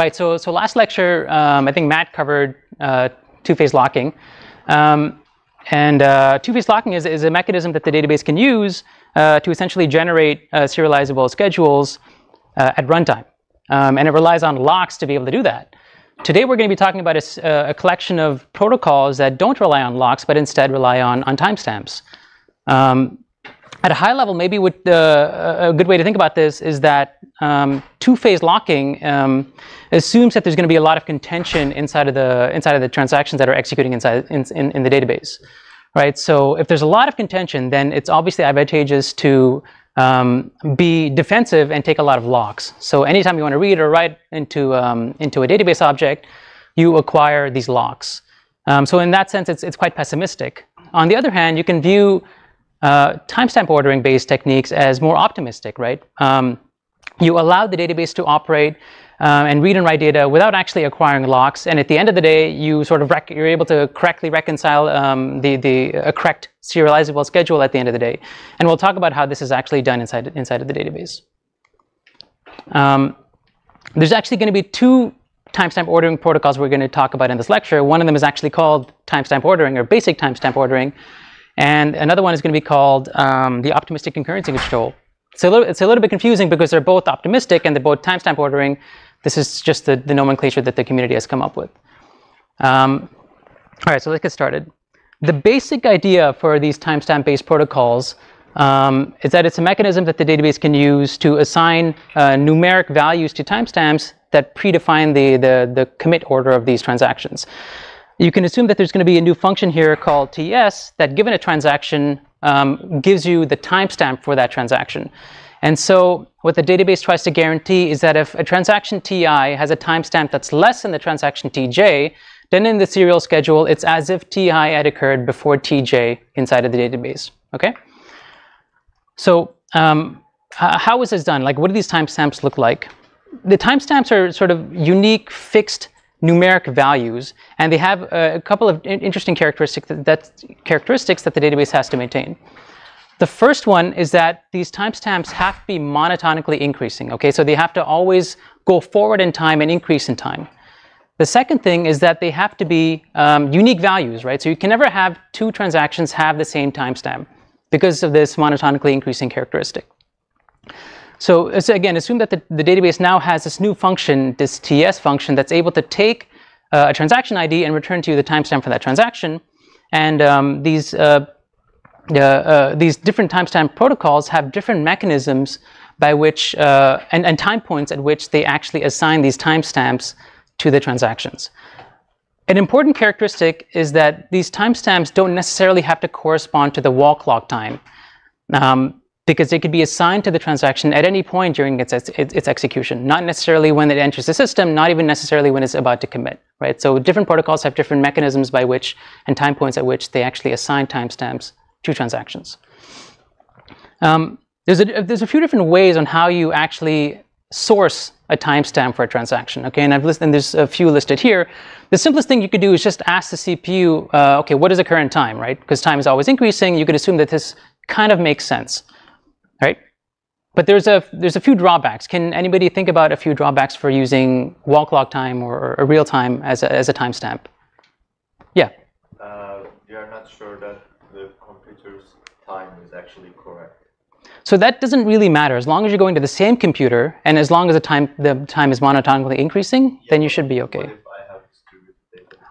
right, so, so last lecture, um, I think Matt covered uh, two-phase locking. Um, and uh, two-phase locking is, is a mechanism that the database can use uh, to essentially generate uh, serializable schedules uh, at runtime. Um, and it relies on locks to be able to do that. Today we're going to be talking about a, uh, a, collection of protocols that don't rely on locks, but instead rely on, on timestamps. Um, at a high level, maybe what, uh, a good way to think about this is that um, two-phase locking um, assumes that there's going to be a lot of contention inside of the inside of the transactions that are executing inside in, in, in the database, right? So if there's a lot of contention, then it's obviously advantageous to um, be defensive and take a lot of locks. So anytime you want to read or write into, um, into a database object, you acquire these locks. Um, so in that sense, it's, it's quite pessimistic. On the other hand, you can view uh, timestamp ordering based techniques as more optimistic, right? Um, you allow the database to operate uh, and read and write data without actually acquiring locks. And at the end of the day, you sort of you're able to correctly reconcile um, the the a correct serializable schedule at the end of the day. And we'll talk about how this is actually done inside inside of the database. Um, there's actually going to be two timestamp ordering protocols we're going to talk about in this lecture. One of them is actually called timestamp ordering or basic timestamp ordering. And another one is going to be called um, the optimistic concurrency control. So a little, it's a little bit confusing because they're both optimistic and they're both timestamp ordering. This is just the, the nomenclature that the community has come up with. Um, all right, so let's get started. The basic idea for these timestamp-based protocols um, is that it's a mechanism that the database can use to assign uh, numeric values to timestamps that predefine the, the, the commit order of these transactions. You can assume that there's going to be a new function here called TS that given a transaction um, gives you the timestamp for that transaction. And so what the database tries to guarantee is that if a transaction Ti has a timestamp that's less than the transaction Tj, then in the serial schedule, it's as if Ti had occurred before Tj inside of the database, okay? So um, how is this done? Like, what do these timestamps look like? The timestamps are sort of unique, fixed numeric values, and they have a, couple of interesting characteristics that, that, characteristics that the database has to maintain. The first one is that these timestamps have to be monotonically increasing. Okay, so they have to always go forward in time and increase in time. The second thing is that they have to be um, unique values, right? So you can never have two transactions have the same timestamp because of this monotonically increasing characteristic. So, so again, assume that the, the, database now has this new function, this TS function, that's able to take uh, a transaction ID and return to you the timestamp for that transaction. And um, these uh, uh, these different timestamp protocols have different mechanisms by which uh, and, and, time points at which they actually assign these timestamps to the transactions. An important characteristic is that these timestamps don't necessarily have to correspond to the wall clock time um, because it could be assigned to the transaction at any point during its, its, its, execution, not necessarily when it enters the system, not even necessarily when it's about to commit, right? So different protocols have different mechanisms by which and time points at which they actually assign timestamps to transactions. Um, there's, a, there's a few different ways on how you actually source a timestamp for a transaction. Okay, and I've listed, and there's a few listed here. The simplest thing you could do is just ask the CPU, uh, okay, what is the current time, right? Because time is always increasing. You could assume that this kind of makes sense, right? But there's a there's a few drawbacks. Can anybody think about a few drawbacks for using wall clock time or, or real time as a, as a timestamp? Yeah. Uh, you are not sure that the computer's time is actually correct. So that doesn't really matter. As long as you're going to the same computer and as long as the time, the time is monotonically increasing, yeah, then you should be okay.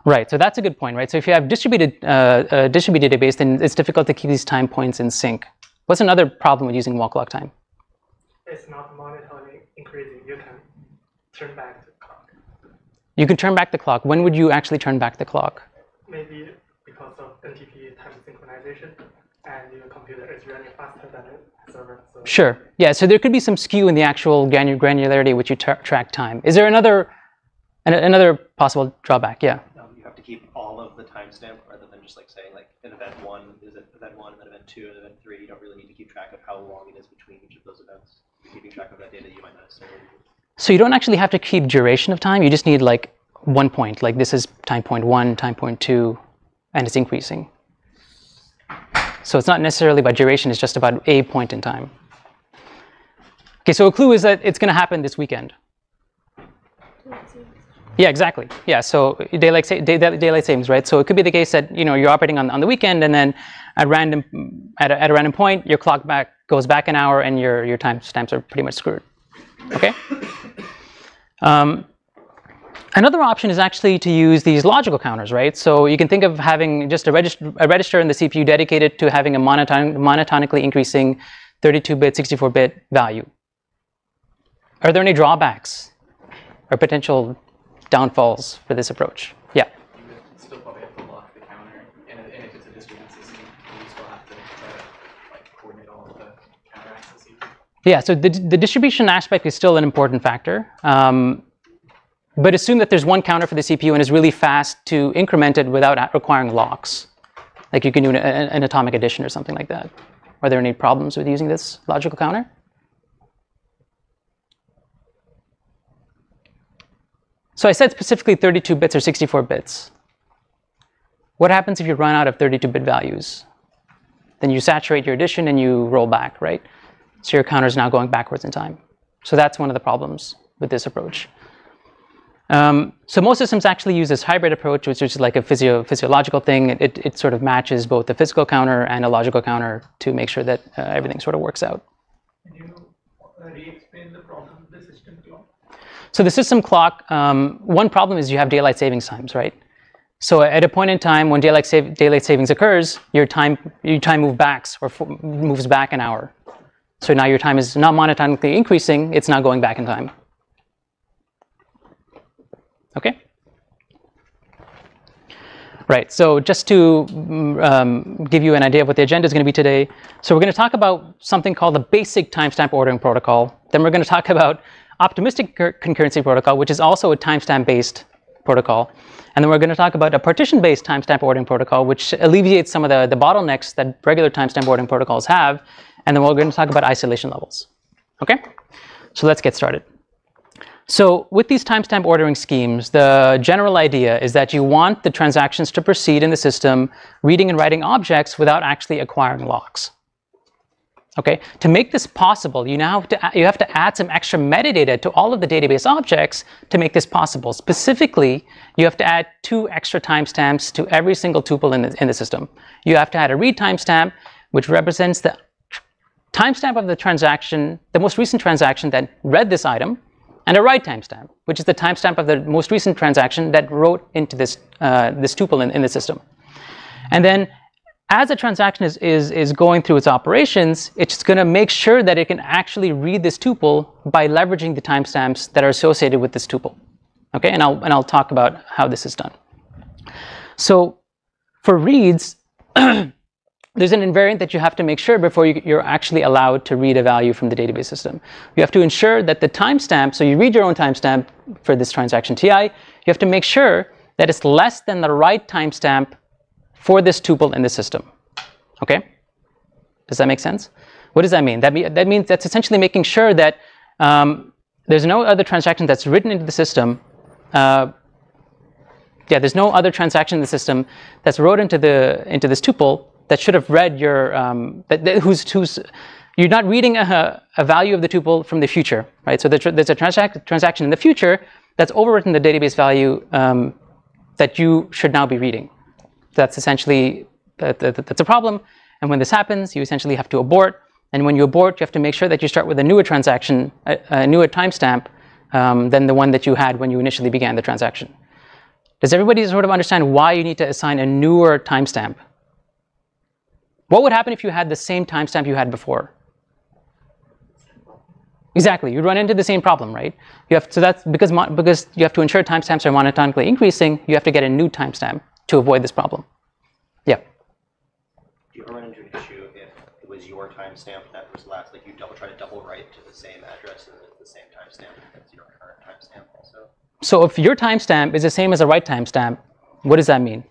Right, so that's a good point, right? So if you have distributed, uh, a distributed database, then it's difficult to keep these time points in sync. What's another problem with using wall clock time? It's not monotonically increasing. You can turn back the clock. You can turn back the clock. When would you actually turn back the clock? Maybe because of NTP time synchronization and your computer is running faster than the server. So. Sure. Yeah. So there could be some skew in the actual granularity which you track time. Is there another another possible drawback? Yeah. Um, you have to keep all of the timestamp rather than just like saying like an event one is an event one, and then event two, and event three. You don't really need to keep track of how long it is between each of those events. You're keeping track of that data you might not necessarily. So you don't actually have to keep duration of time. You just need like one point. Like this is time point one, time point two, and it's increasing. So it's not necessarily about duration, it's just about a point in time. Okay, so a clue is that it's going to happen this weekend. Yeah, exactly. Yeah, so daylight, sa- day, day- daylight savings, right? So it could be the case that you know you're operating on, on the weekend, and then at random at a, at a random point, your clock back goes back an hour, and your your time stamps are pretty much screwed. Okay. Um, another option is actually to use these logical counters, right? So you can think of having just a register a register in the CPU dedicated to having a monoton- monotonically increasing 32-bit, 64-bit value. Are there any drawbacks or potential downfalls for this approach? Yeah. you would still probably have to lock the counter, and, and if it's a distributed system, you still have to try like coordinate all of the counter access. Yeah, so the, the distribution aspect is still an important factor. Um, but assume that there's one counter for the CPU and it's really fast to increment it without requiring locks. Like you can do an an atomic addition or something like that. Are there any problems with using this logical counter? So I said specifically 32 bits or 64 bits. What happens if you run out of 32-bit values? Then you saturate your addition and you roll back, right? So your counter is now going backwards in time. So that's one of the problems with this approach. Um, so most systems actually use this hybrid approach, which is like a physio- physiological thing. It, it, sort of matches both the physical counter and a logical counter to make sure that uh, everything sort of works out. Can you uh, re-explain the problem with the system clock? So the system clock, um, one problem is you have daylight savings times, right? So at a point in time when daylight, daylight savings occurs, your time your time move backs or moves back an hour. So now your time is not monotonically increasing; it's now going back in time. Okay. Right. So just to um, give you an idea of what the agenda is going to be today, so we're going to talk about something called the basic timestamp ordering protocol. Then we're going to talk about optimistic cur- concurrency protocol, which is also a timestamp-based protocol. And then we're going to talk about a partition-based timestamp ordering protocol, which alleviates some of the, the bottlenecks that regular timestamp ordering protocols have. And then we're going to talk about isolation levels. Okay? So let's get started. So with these timestamp ordering schemes, the general idea is that you want the transactions to proceed in the system reading and writing objects without actually acquiring locks. Okay, to make this possible, you now have to, you have to add some extra metadata to all of the database objects to make this possible. Specifically, you have to add two extra timestamps to every single tuple in the, in the system. You have to add a read timestamp, which represents the timestamp of the transaction, the most recent transaction that read this item, and a write timestamp, which is the timestamp of the most recent transaction that wrote into this, uh, this tuple in, in the system. And then as a transaction is, is, is going through its operations, it's going to make sure that it can actually read this tuple by leveraging the timestamps that are associated with this tuple. Okay, and I'll, and I'll talk about how this is done. So for reads, there's an invariant that you have to make sure before you, you're actually allowed to read a value from the database system. You have to ensure that the timestamp, so you read your own timestamp for this transaction TI, you have to make sure that it's less than the write timestamp for this tuple in the system. Okay? Does that make sense? What does that mean? That, that means that's essentially making sure that um, there's no other transaction that's written into the system. Uh, yeah, there's no other transaction in the system that's wrote into the into this tuple that should have read your um, that, that- who's who's you're not reading a, a value of the tuple from the future, right? So there's, there's a transac- transaction in the future that's overwritten the database value um, that you should now be reading. That's essentially that, that, that's a problem. And when this happens, you essentially have to abort. And when you abort, you have to make sure that you start with a newer transaction, a, a newer timestamp um, than the one that you had when you initially began the transaction. Does everybody sort of understand why you need to assign a newer timestamp? What would happen if you had the same timestamp you had before? Exactly, you'd run into the same problem, right? You have so that's because because you have to ensure timestamps are monotonically increasing. You have to get a new timestamp to avoid this problem. Yeah. Do you ever run into an issue if it was your timestamp that was last, like you double try to double write to the same address and it's the same timestamp as your current timestamp also? So if your timestamp is the same as a write timestamp, what does that mean?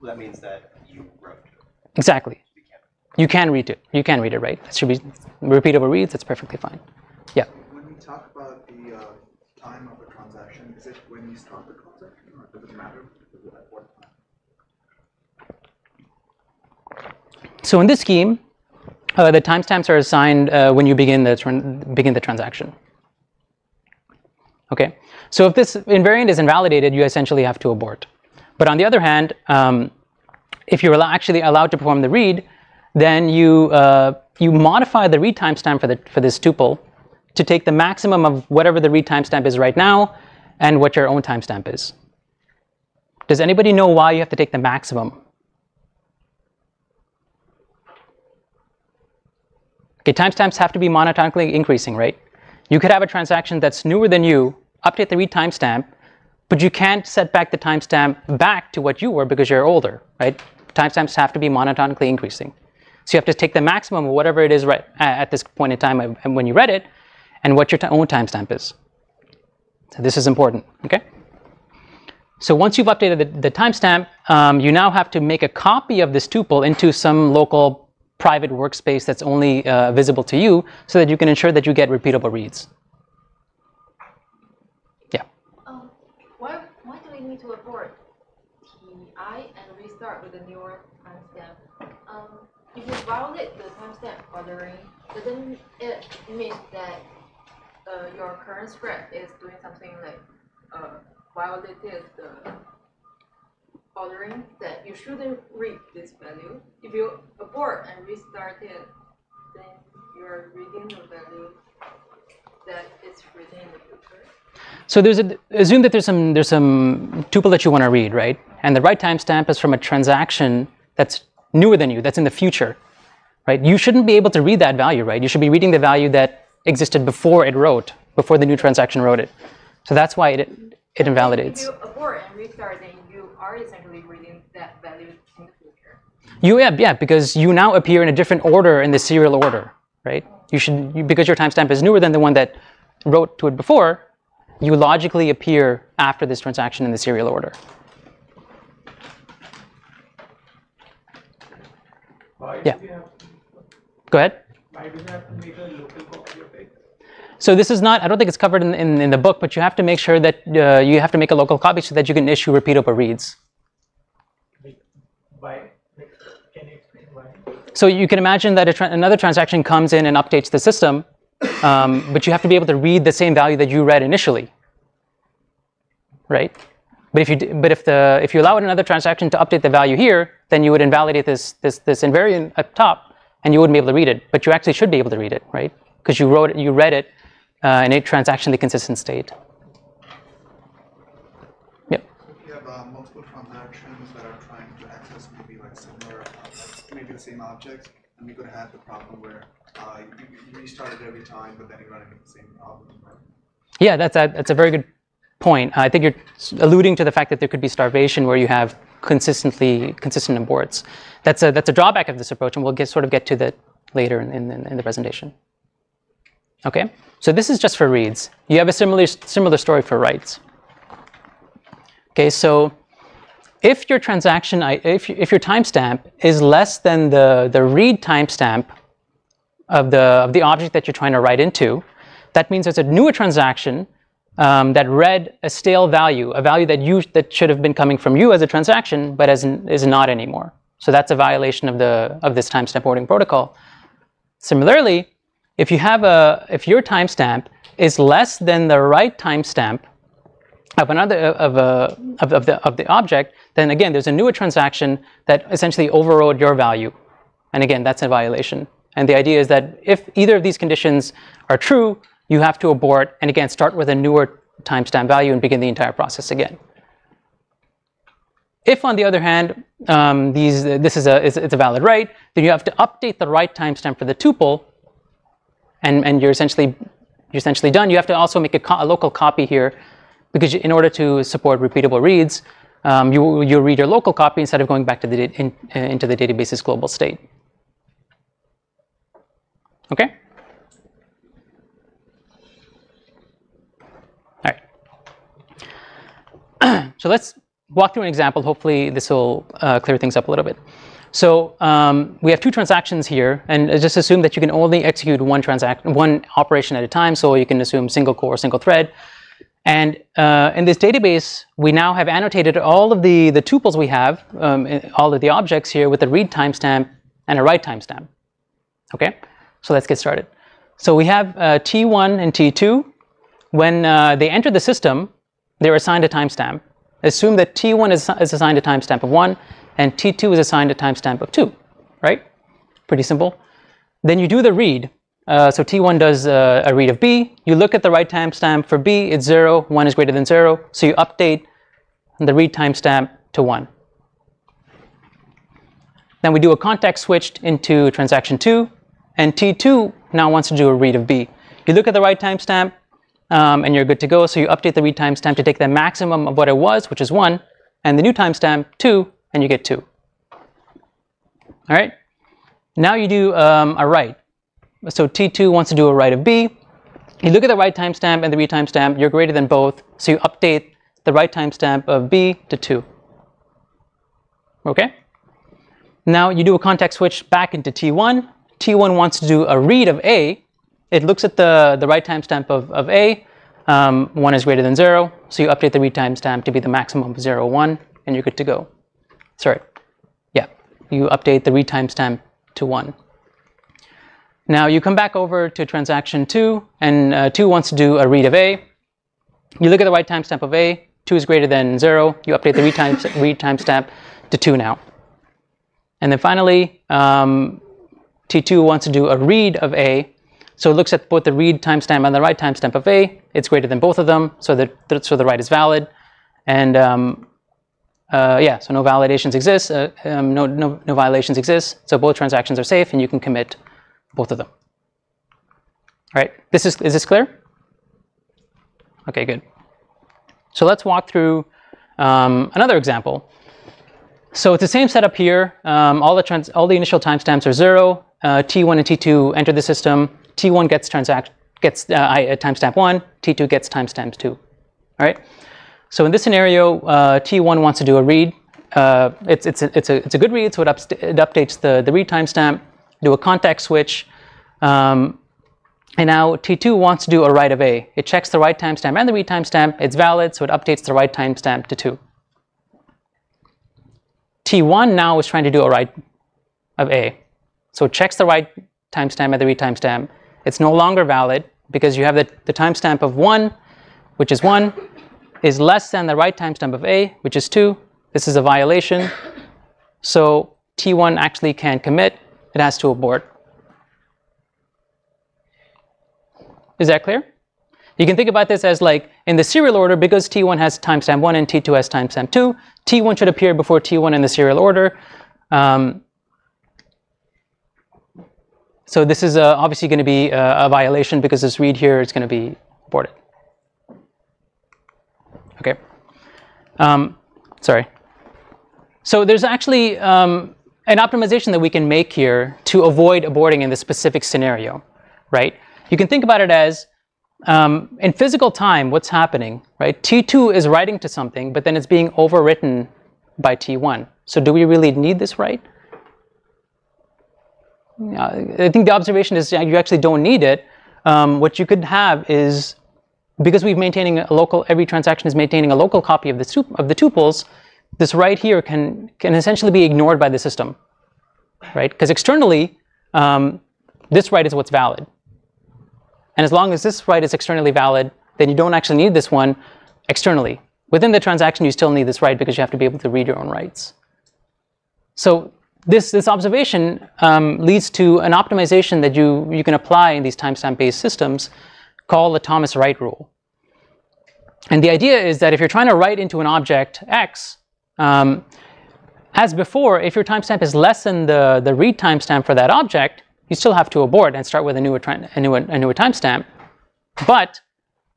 Well, that means that you wrote to it. Exactly. You can't. You can read it. You can read it, right? That should be repeatable reads. That's perfectly fine. Yeah. When we talk about the uh, time of a transaction, is it when you start the transaction, or does it matter at what time? So in this scheme, uh, the timestamps are assigned uh, when you begin the begin the transaction. Okay, so if this invariant is invalidated, you essentially have to abort. But on the other hand, um, if you're actually allowed to perform the read, then you uh, you modify the read timestamp for the for this tuple to take the maximum of whatever the read timestamp is right now and what your own timestamp is. Does anybody know why you have to take the maximum? Okay, timestamps have to be monotonically increasing, right? You could have a transaction that's newer than you, update the read timestamp, but you can't set back the timestamp back to what you were because you're older, right? Timestamps have to be monotonically increasing. So you have to take the maximum of whatever it is right at this point in time when you read it, and what your own timestamp is. So this is important, okay? So once you've updated the, the timestamp, um, you now have to make a copy of this tuple into some local private workspace that's only uh, visible to you so that you can ensure that you get repeatable reads. Yeah. Um, why, why do we need to abort TI and restart with a newer timestamp? Um, if you violate the timestamp ordering, doesn't it mean that uh, your current script is doing something like uh, violated the ordering that you shouldn't read this value. If you abort and restart it, then you're reading the value that is written in the future. So there's a assume that there's some there's some tuple that you want to read, right? And the write timestamp is from a transaction that's newer than you, that's in the future, right? You shouldn't be able to read that value, right? You should be reading the value that existed before it wrote, before the new transaction wrote it. So that's why it it invalidates. If you abort and restart, then you are essentially reading that value in the future. You yeah, yeah, because you now appear in a different order in the serial order, right? You should you, because your timestamp is newer than the one that wrote to it before. You logically appear after this transaction in the serial order. Why Yeah. have, Go ahead. why have to make a local copy of it? So this is not, I don't think it's covered in, in, in the book, but you have to make sure that uh, you have to make a local copy so that you can issue repeatable reads. Like, why? Like, can you explain why? So you can imagine that tra- another transaction comes in and updates the system, um, but you have to be able to read the same value that you read initially, right? But if you but if the if you allow another transaction to update the value here, then you would invalidate this this this invariant up top, and you wouldn't be able to read it. But you actually should be able to read it, right? Because you wrote it, you read it uh, in a transactionally consistent state. Yep. If you have uh, multiple transactions that are trying to access maybe like similar, objects, maybe the same objects, and we could have the problem where uh, you, restart it every time, but then you run into the same problem, right? Yeah, that's a, that's a very good point. I think you're alluding to the fact that there could be starvation where you have consistently consistent aborts. That's a that's a drawback of this approach, and we'll get sort of get to that later in, in, in the presentation. Okay, so this is just for reads. You have a similar similar story for writes. Okay, so if your transaction, if if your timestamp is less than the the read timestamp of the of the object that you're trying to write into, that means there's a newer transaction um, that read a stale value, a value that you that should have been coming from you as a transaction, but as is not anymore. So that's a violation of the of this timestamp ordering protocol. Similarly, if you have a if your timestamp is less than the write timestamp of another of a of, of the of the object, then again there's a newer transaction that essentially overrode your value, and again that's a violation. And the idea is that if either of these conditions are true, you have to abort and again start with a newer timestamp value and begin the entire process again. If, on the other hand, um, these this is a is, it's a valid write, then you have to update the write timestamp for the tuple, and and you're essentially you're essentially done. You have to also make a, a local copy here, because in order to support repeatable reads, um, you you read your local copy instead of going back to the in, uh, into the database's global state. Okay. All right. so let's walk through an example. Hopefully, this will uh, clear things up a little bit. So um, we have two transactions here, and just assume that you can only execute one transaction, one operation at a time. So you can assume single core, single thread. And uh, in this database, we now have annotated all of the, the tuples we have, um, all of the objects here with a read timestamp and a write timestamp. Okay, so let's get started. So we have uh, T1 and T2 when uh, they enter the system, they're assigned a timestamp. Assume that T1 is, is assigned a timestamp of 1 and T2 is assigned a timestamp of 2, right? Pretty simple. Then you do the read. Uh, so T1 does uh, a read of B. You look at the write timestamp for B, it's 0, 1 is greater than 0. So you update the read timestamp to 1. Then we do a context switch into transaction 2, and T2 now wants to do a read of B. You look at the write timestamp, um, and you're good to go. So you update the read timestamp to take the maximum of what it was, which is 1, and the new timestamp 2, and you get 2. All right? Now you do um, a write. So T2 wants to do a write of B. You look at the write timestamp and the read timestamp, you're greater than both, so you update the write timestamp of B to 2. Okay? Now you do a context switch back into T1. T1 wants to do a read of A. It looks at the, the write timestamp of, of A. Um, 1 is greater than 0, so you update the read timestamp to be the maximum of 0, 1, and you're good to go. Sorry. Yeah, you update the read timestamp to 1. Now you come back over to transaction 2, and uh, 2 wants to do a read of A. You look at the write timestamp of A, 2 is greater than 0, you update the read, time, read timestamp to 2 now. And then finally, um, T2 wants to do a read of A, so it looks at both the read timestamp and the write timestamp of A. It's greater than both of them, so the, so the write is valid. And um, uh, yeah, so no validations exist, uh, um, no, no, no violations exist, so both transactions are safe and you can commit both of them. All right, this is, is this clear? Okay, good. So let's walk through um, another example. So it's the same setup here. Um, all, the trans all the initial timestamps are zero. Uh, T1 and T2 enter the system. T1 gets transact gets uh, uh timestamp one. T2 gets timestamp two. All right. So in this scenario, uh, T1 wants to do a read. Uh, it's it's a, it's a it's a good read, so it, ups it updates the the read timestamp. Do a context switch. Um, and now T2 wants to do a write of A. It checks the write timestamp and the read timestamp. It's valid, so it updates the write timestamp to 2. T1 now is trying to do a write of A. So it checks the write timestamp and the read timestamp. It's no longer valid because you have the, the timestamp of 1, which is 1, is less than the write timestamp of A, which is 2. This is a violation. So T1 actually can't commit. It has to abort. Is that clear? You can think about this as like in the serial order, because T1 has timestamp 1 and T2 has timestamp 2, T1 should appear before T1 in the serial order. Um, so this is uh, obviously going to be a, a, violation because this read here is going to be aborted. Okay. Um, sorry. So there's actually um, an optimization that we can make here to avoid aborting in this specific scenario, right? You can think about it as um, in physical time, what's happening, right? T2 is writing to something, but then it's being overwritten by T1. So do we really need this? Uh, I think the observation is you actually don't need it. Um, what you could have is, because we're maintaining a local, every transaction is maintaining a local copy of the, of the tuples, this write here can, can essentially be ignored by the system, right? Because externally, um, this write is what's valid. And as long as this write is externally valid, then you don't actually need this one externally. Within the transaction, you still need this write because you have to be able to read your own writes. So this, this observation um, leads to an optimization that you, you can apply in these timestamp-based systems called the Thomas write rule. And the idea is that if you're trying to write into an object X, um, as before, if your timestamp is less than the, the read timestamp for that object, you still have to abort and start with a newer, a newer, a newer timestamp. But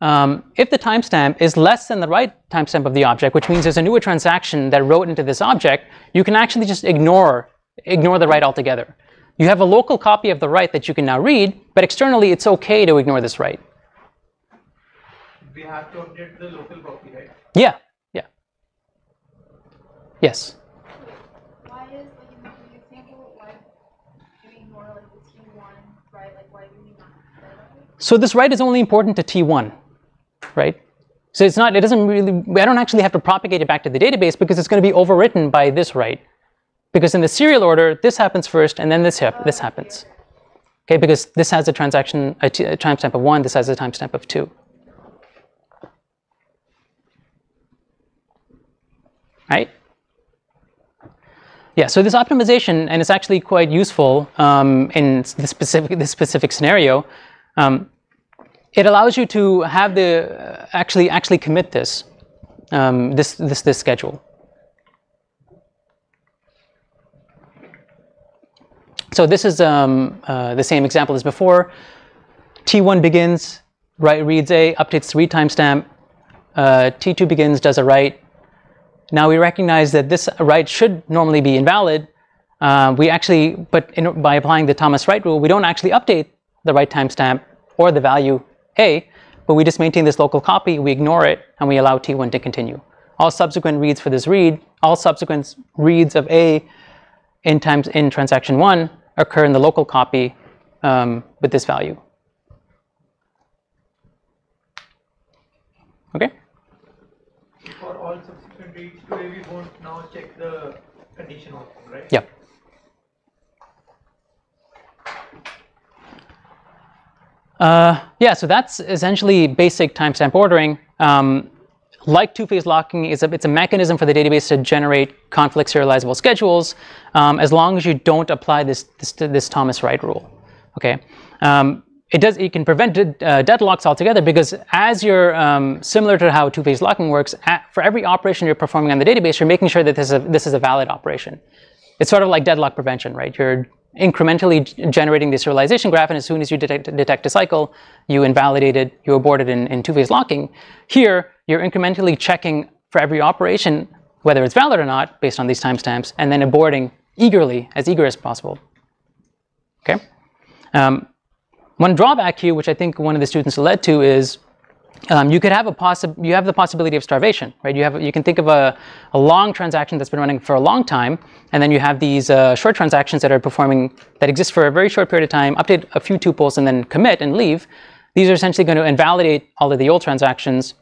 um, if the timestamp is less than the write timestamp of the object, which means there's a newer transaction that wrote into this object, you can actually just ignore, ignore the write altogether. You have a local copy of the write that you can now read, but externally it's okay to ignore this write. We have to update the local copy, right? Yeah, Yes. So this write is only important to T1, right? So it's not, it doesn't really, I don't actually have to propagate it back to the database because it's going to be overwritten by this write, Because in the serial order, this happens first and then this, hap this happens. Okay, because this has a transaction, a, a timestamp of one, this has a timestamp of two. Right? Yeah, so this optimization, and it's actually quite useful um, in this specific, this specific scenario. Um, it allows you to have the uh, actually actually commit this um, this this this schedule. So this is um, uh, the same example as before. T1 begins, write reads A, updates read timestamp. Uh, T2 begins, does a write. Now we recognize that this write should normally be invalid. Uh, we actually, but in, by applying the Thomas write rule, we don't actually update the write timestamp or the value A, but we just maintain this local copy, we ignore it, and we allow T1 to continue. All subsequent reads for this read, all subsequent reads of A in times in transaction one occur in the local copy um, with this value. Okay? For all subsequent reads today, we won't now check the condition right? Yeah. Uh, yeah, so that's essentially basic timestamp ordering. Um, like two-phase locking, is a, it's a mechanism for the database to generate conflict serializable schedules, um, as long as you don't apply this this, this Thomas write rule. Okay, um, it does it can prevent uh, deadlocks altogether because as you're um, similar to how two-phase locking works, at, for every operation you're performing on the database, you're making sure that this is a, this is a valid operation. It's sort of like deadlock prevention, right? You're incrementally generating the serialization graph, and as soon as you detect, detect a cycle, you invalidate it, you abort it in, in two-phase locking. Here, you're incrementally checking for every operation whether it's valid or not based on these timestamps, and then aborting eagerly, as eager as possible. Okay. Um, one drawback here, which I think one of the students led to, is um, you could have a possi- you have the possibility of starvation, right? You have you can think of a, a long transaction that's been running for a long time, and then you have these uh, short transactions that are performing that exist for a very short period of time, update a few tuples, and then commit and leave. These are essentially going to invalidate all of the old transactions,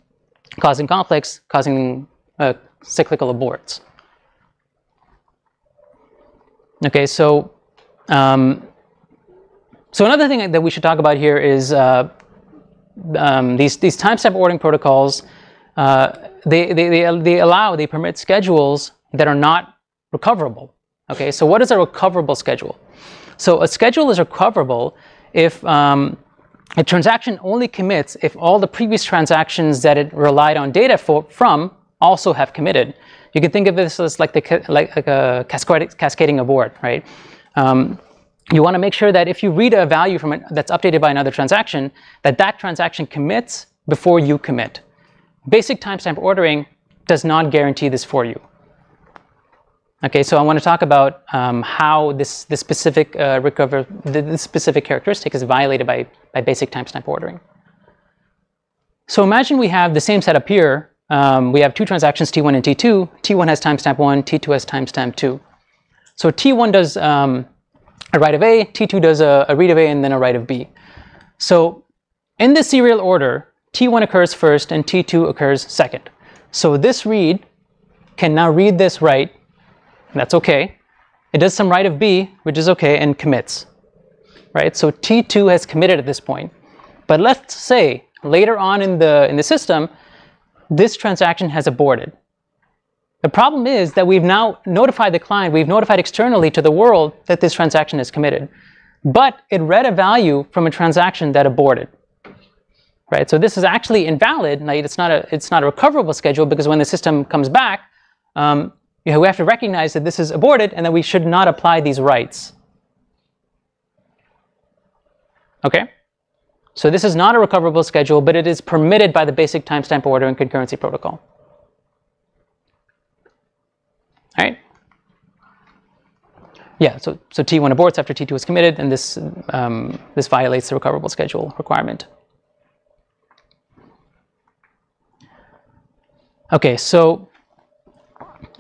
causing conflicts, causing uh, cyclical aborts. Okay, so um, so another thing that we should talk about here is uh, um, these these timestamp ordering protocols. Uh, they, they, they, they allow, they permit schedules that are not recoverable. Okay, so what is a recoverable schedule? So a schedule is recoverable if um, a transaction only commits if all the previous transactions that it relied on data for, from also have committed. You can think of this as like, the, like, like a cascading, cascading abort, right? Um, you want to make sure that if you read a value from it that's updated by another transaction, that that transaction commits before you commit. Basic timestamp ordering does not guarantee this for you. Okay, so I want to talk about um, how this, this specific uh, recover the, this specific characteristic is violated by, by basic timestamp ordering. So imagine we have the same setup here. Um, we have two transactions, T1 and T2. T1 has timestamp 1, T2 has timestamp 2. So T1 does um, a write of A, T2 does a, a read of A, and then a write of B. So in the serial order, T1 occurs first and T2 occurs second. So this read can now read this write and that's okay. It does some write of B, which is okay, and commits. Right? So T2 has committed at this point. But let's say later on in the in the system, this transaction has aborted. The problem is that we've now notified the client, we've notified externally to the world that this transaction is committed. But it read a value from a transaction that aborted. Right? So this is actually invalid. Now, it's not a it's not a recoverable schedule because when the system comes back, um, you know, we have to recognize that this is aborted and that we should not apply these writes. Okay? So this is not a recoverable schedule, but it is permitted by the basic timestamp ordering concurrency protocol. All right? Yeah, so, so T1 aborts after T2 is committed, and this, um, this violates the recoverable schedule requirement. Okay, so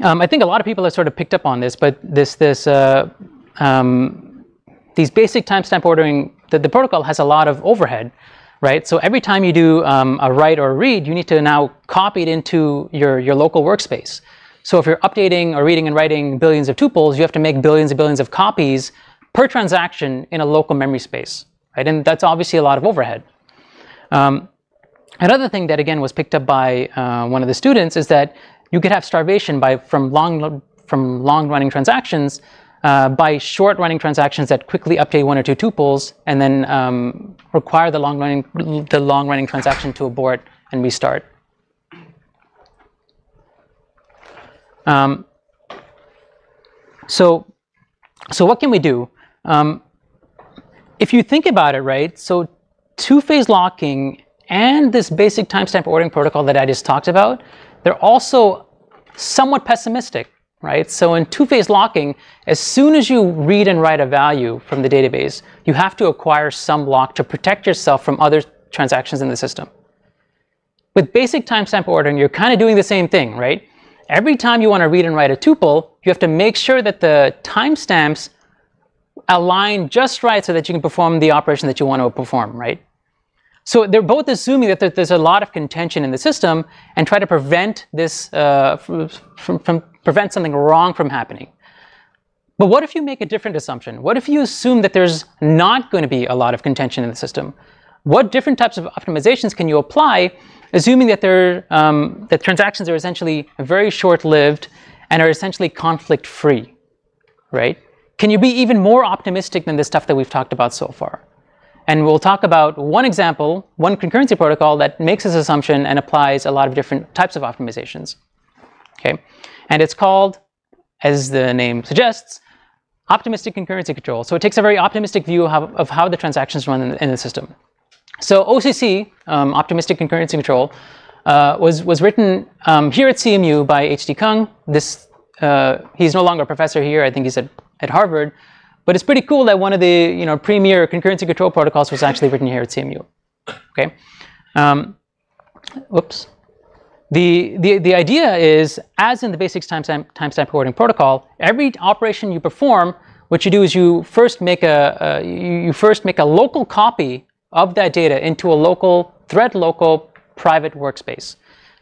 um, I think a lot of people have sort of picked up on this, but this this uh, um, these basic timestamp ordering, the, the protocol has a lot of overhead, right? So every time you do um, a write or a read, you need to now copy it into your your local workspace. So if you're updating or reading and writing billions of tuples, you have to make billions and billions of copies per transaction in a local memory space, right? And that's obviously a lot of overhead. Um, Another thing that again was picked up by uh, one of the students is that you could have starvation by from long from long running transactions uh, by short running transactions that quickly update one or two tuples and then um, require the long running the long running transaction to abort and restart. Um, so, so what can we do? Um, if you think about it, right? So, two-phase locking and this basic timestamp ordering protocol that I just talked about, they're also somewhat pessimistic, right? So in two-phase locking, as soon as you read and write a value from the database, you have to acquire some lock to protect yourself from other transactions in the system. With basic timestamp ordering, you're kind of doing the same thing, right? Every time you want to read and write a tuple, you have to make sure that the timestamps align just right so that you can perform the operation that you want to perform, right? So they're both assuming that there's a lot of contention in the system and try to prevent this uh, from, from prevent something wrong from happening. But what if you make a different assumption? What if you assume that there's not going to be a lot of contention in the system? What different types of optimizations can you apply, assuming that they're, um, that transactions are essentially very short-lived and are essentially conflict-free, right? Can you be even more optimistic than the stuff that we've talked about so far? And we'll talk about one example, one concurrency protocol that makes this assumption and applies a lot of different types of optimizations. Okay, and it's called, as the name suggests, optimistic concurrency control. So it takes a very optimistic view of how, of how the transactions run in in the system. So OCC, um, optimistic concurrency control, uh, was was written um, here at CMU by H.T. Kung. This uh, he's no longer a professor here. I think he's at, at Harvard. But it's pretty cool that one of the you know premier concurrency control protocols was actually written here at CMU. Okay. Um, whoops. The, the, the idea is, as in the basics timestamp, timestamp forwarding protocol, every operation you perform, what you do is you first make a, you first make a local copy of that data into a local thread local private workspace.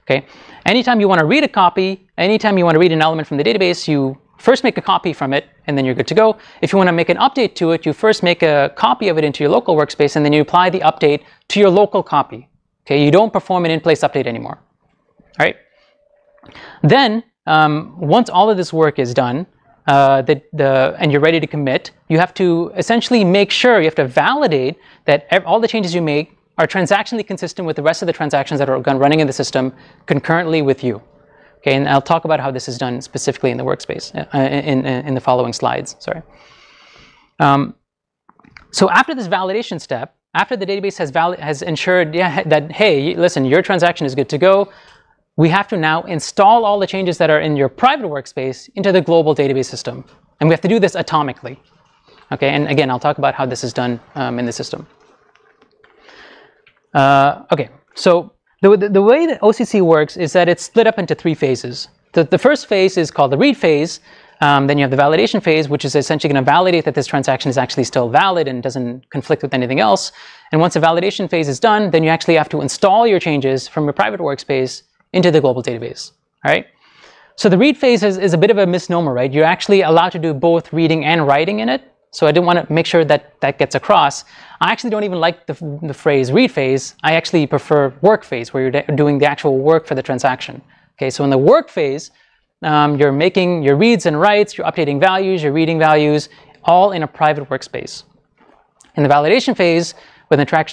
Okay. Anytime you want to read a copy, anytime you want to read an element from the database, you first make a copy from it, and then you're good to go. If you want to make an update to it, you first make a copy of it into your local workspace, and then you apply the update to your local copy. Okay, you don't perform an in-place update anymore. All right. Then, um, once all of this work is done, uh, the, the, and you're ready to commit, you have to essentially make sure, you have to validate that all the changes you make are transactionally consistent with the rest of the transactions that are running in the system concurrently with you. Okay, and I'll talk about how this is done specifically in the workspace uh, in, in, in, the following slides, sorry. Um, so after this validation step, after the database has, has ensured yeah, that, hey, listen, your transaction is good to go, we have to now install all the changes that are in your private workspace into the global database system. And we have to do this atomically. Okay, and again, I'll talk about how this is done um, in the system. Uh, okay, so the, the, the, way that OCC works is that it's split up into three phases. The, the first phase is called the read phase. Um, then you have the validation phase, which is essentially going to validate that this transaction is actually still valid and doesn't conflict with anything else. And once the validation phase is done, then you actually have to install your changes from your private workspace into the global database. All right. So the read phase is, is a bit of a misnomer, right? You're actually allowed to do both reading and writing in it. So I didn't want to make sure that that gets across. I actually don't even like the, the phrase read phase. I actually prefer work phase, where you're doing the actual work for the transaction. Okay, so in the work phase, um, you're making your reads and writes, you're updating values, you're reading values, all in a private workspace. In the validation phase, when the, tra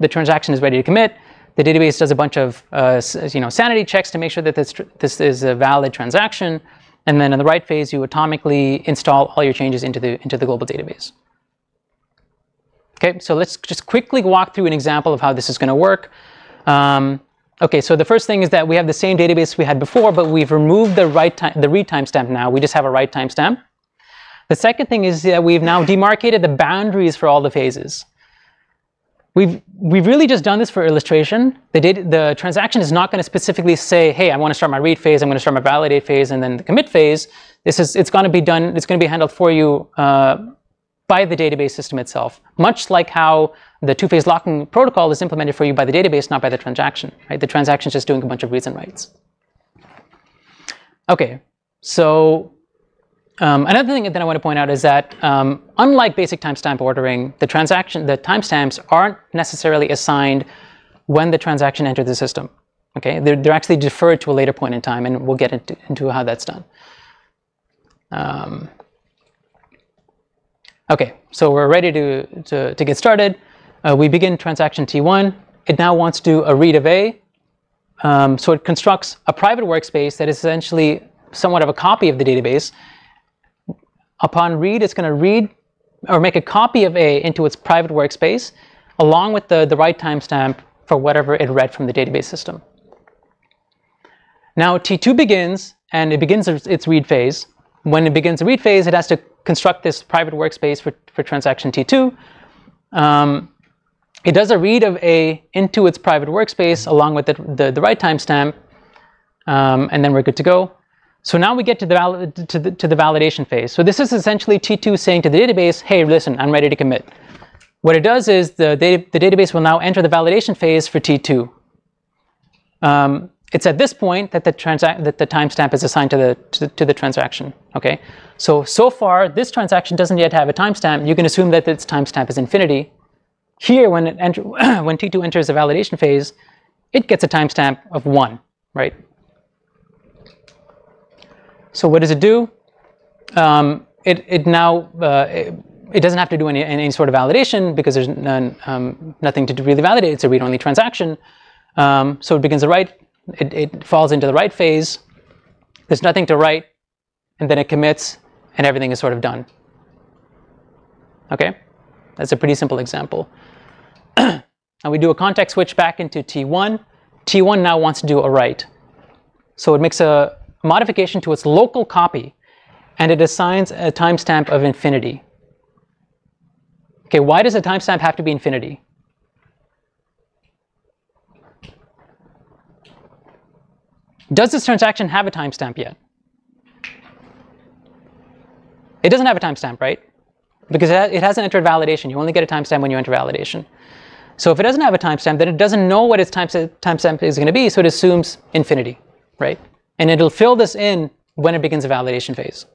the transaction is ready to commit, the database does a bunch of uh, you know, sanity checks to make sure that this, this is a valid transaction. And then in the write phase, you atomically install all your changes into the, into the global database. Okay, so let's just quickly walk through an example of how this is going to work. Um, okay, so the first thing is that we have the same database we had before, but we've removed the, write time, the read timestamp now. We just have a write timestamp. The second thing is that we've now demarcated the boundaries for all the phases. We've, we've really just done this for illustration. The, data, the transaction is not going to specifically say, hey, I want to start my read phase, I'm going to start my validate phase, and then the commit phase. This is, it's going to be done, it's going to be handled for you uh, by the database system itself, much like how the two-phase locking protocol is implemented for you by the database, not by the transaction. Right? The transaction is just doing a bunch of reads and writes. Okay, so um, another thing that I want to point out is that um, unlike basic timestamp ordering, the transaction, the timestamps aren't necessarily assigned when the transaction entered the system. Okay, they're, they're actually deferred to a later point in time, and we'll get into, into how that's done. Um, okay, so we're ready to, to, to get started. Uh, we begin transaction T1. It now wants to do a read of A. Um, so it constructs a private workspace that is essentially somewhat of a copy of the database. Upon read, it's going to read or make a copy of A into its private workspace along with the, the write timestamp for whatever it read from the database system. Now T2 begins and it begins its read phase. When it begins the read phase, it has to construct this private workspace for, for transaction T2. Um, it does a read of A into its private workspace along with the, the, the write timestamp, um, and then we're good to go. So now we get to the, to, the, to the validation phase. So this is essentially T2 saying to the database, hey, listen, I'm ready to commit. What it does is the, data, the database will now enter the validation phase for T2. Um, it's at this point that the, that the timestamp is assigned to the, to, to, the transaction, okay? So, so far, this transaction doesn't yet have a timestamp. You can assume that its timestamp is infinity. Here, when, when T2 enters the validation phase, it gets a timestamp of 1, right? So what does it do? Um, it, it now, uh, it, it, doesn't have to do any, any sort of validation because there's none, um, nothing to really validate. It's a read-only transaction. Um, so it begins to write it, it falls into the write phase. There's nothing to write, and then it commits, and everything is sort of done. Okay? That's a pretty simple example. and we do a context switch back into T1. T1 now wants to do a write. So it makes a modification to its local copy, and it assigns a timestamp of infinity. Okay, why does a timestamp have to be infinity? Does this transaction have a timestamp yet? It doesn't have a timestamp, right? Because it hasn't entered validation. You only get a timestamp when you enter validation. So if it doesn't have a timestamp, then it doesn't know what its timestamp is going to be, so it assumes infinity, right? And it'll fill this in when it begins a validation phase,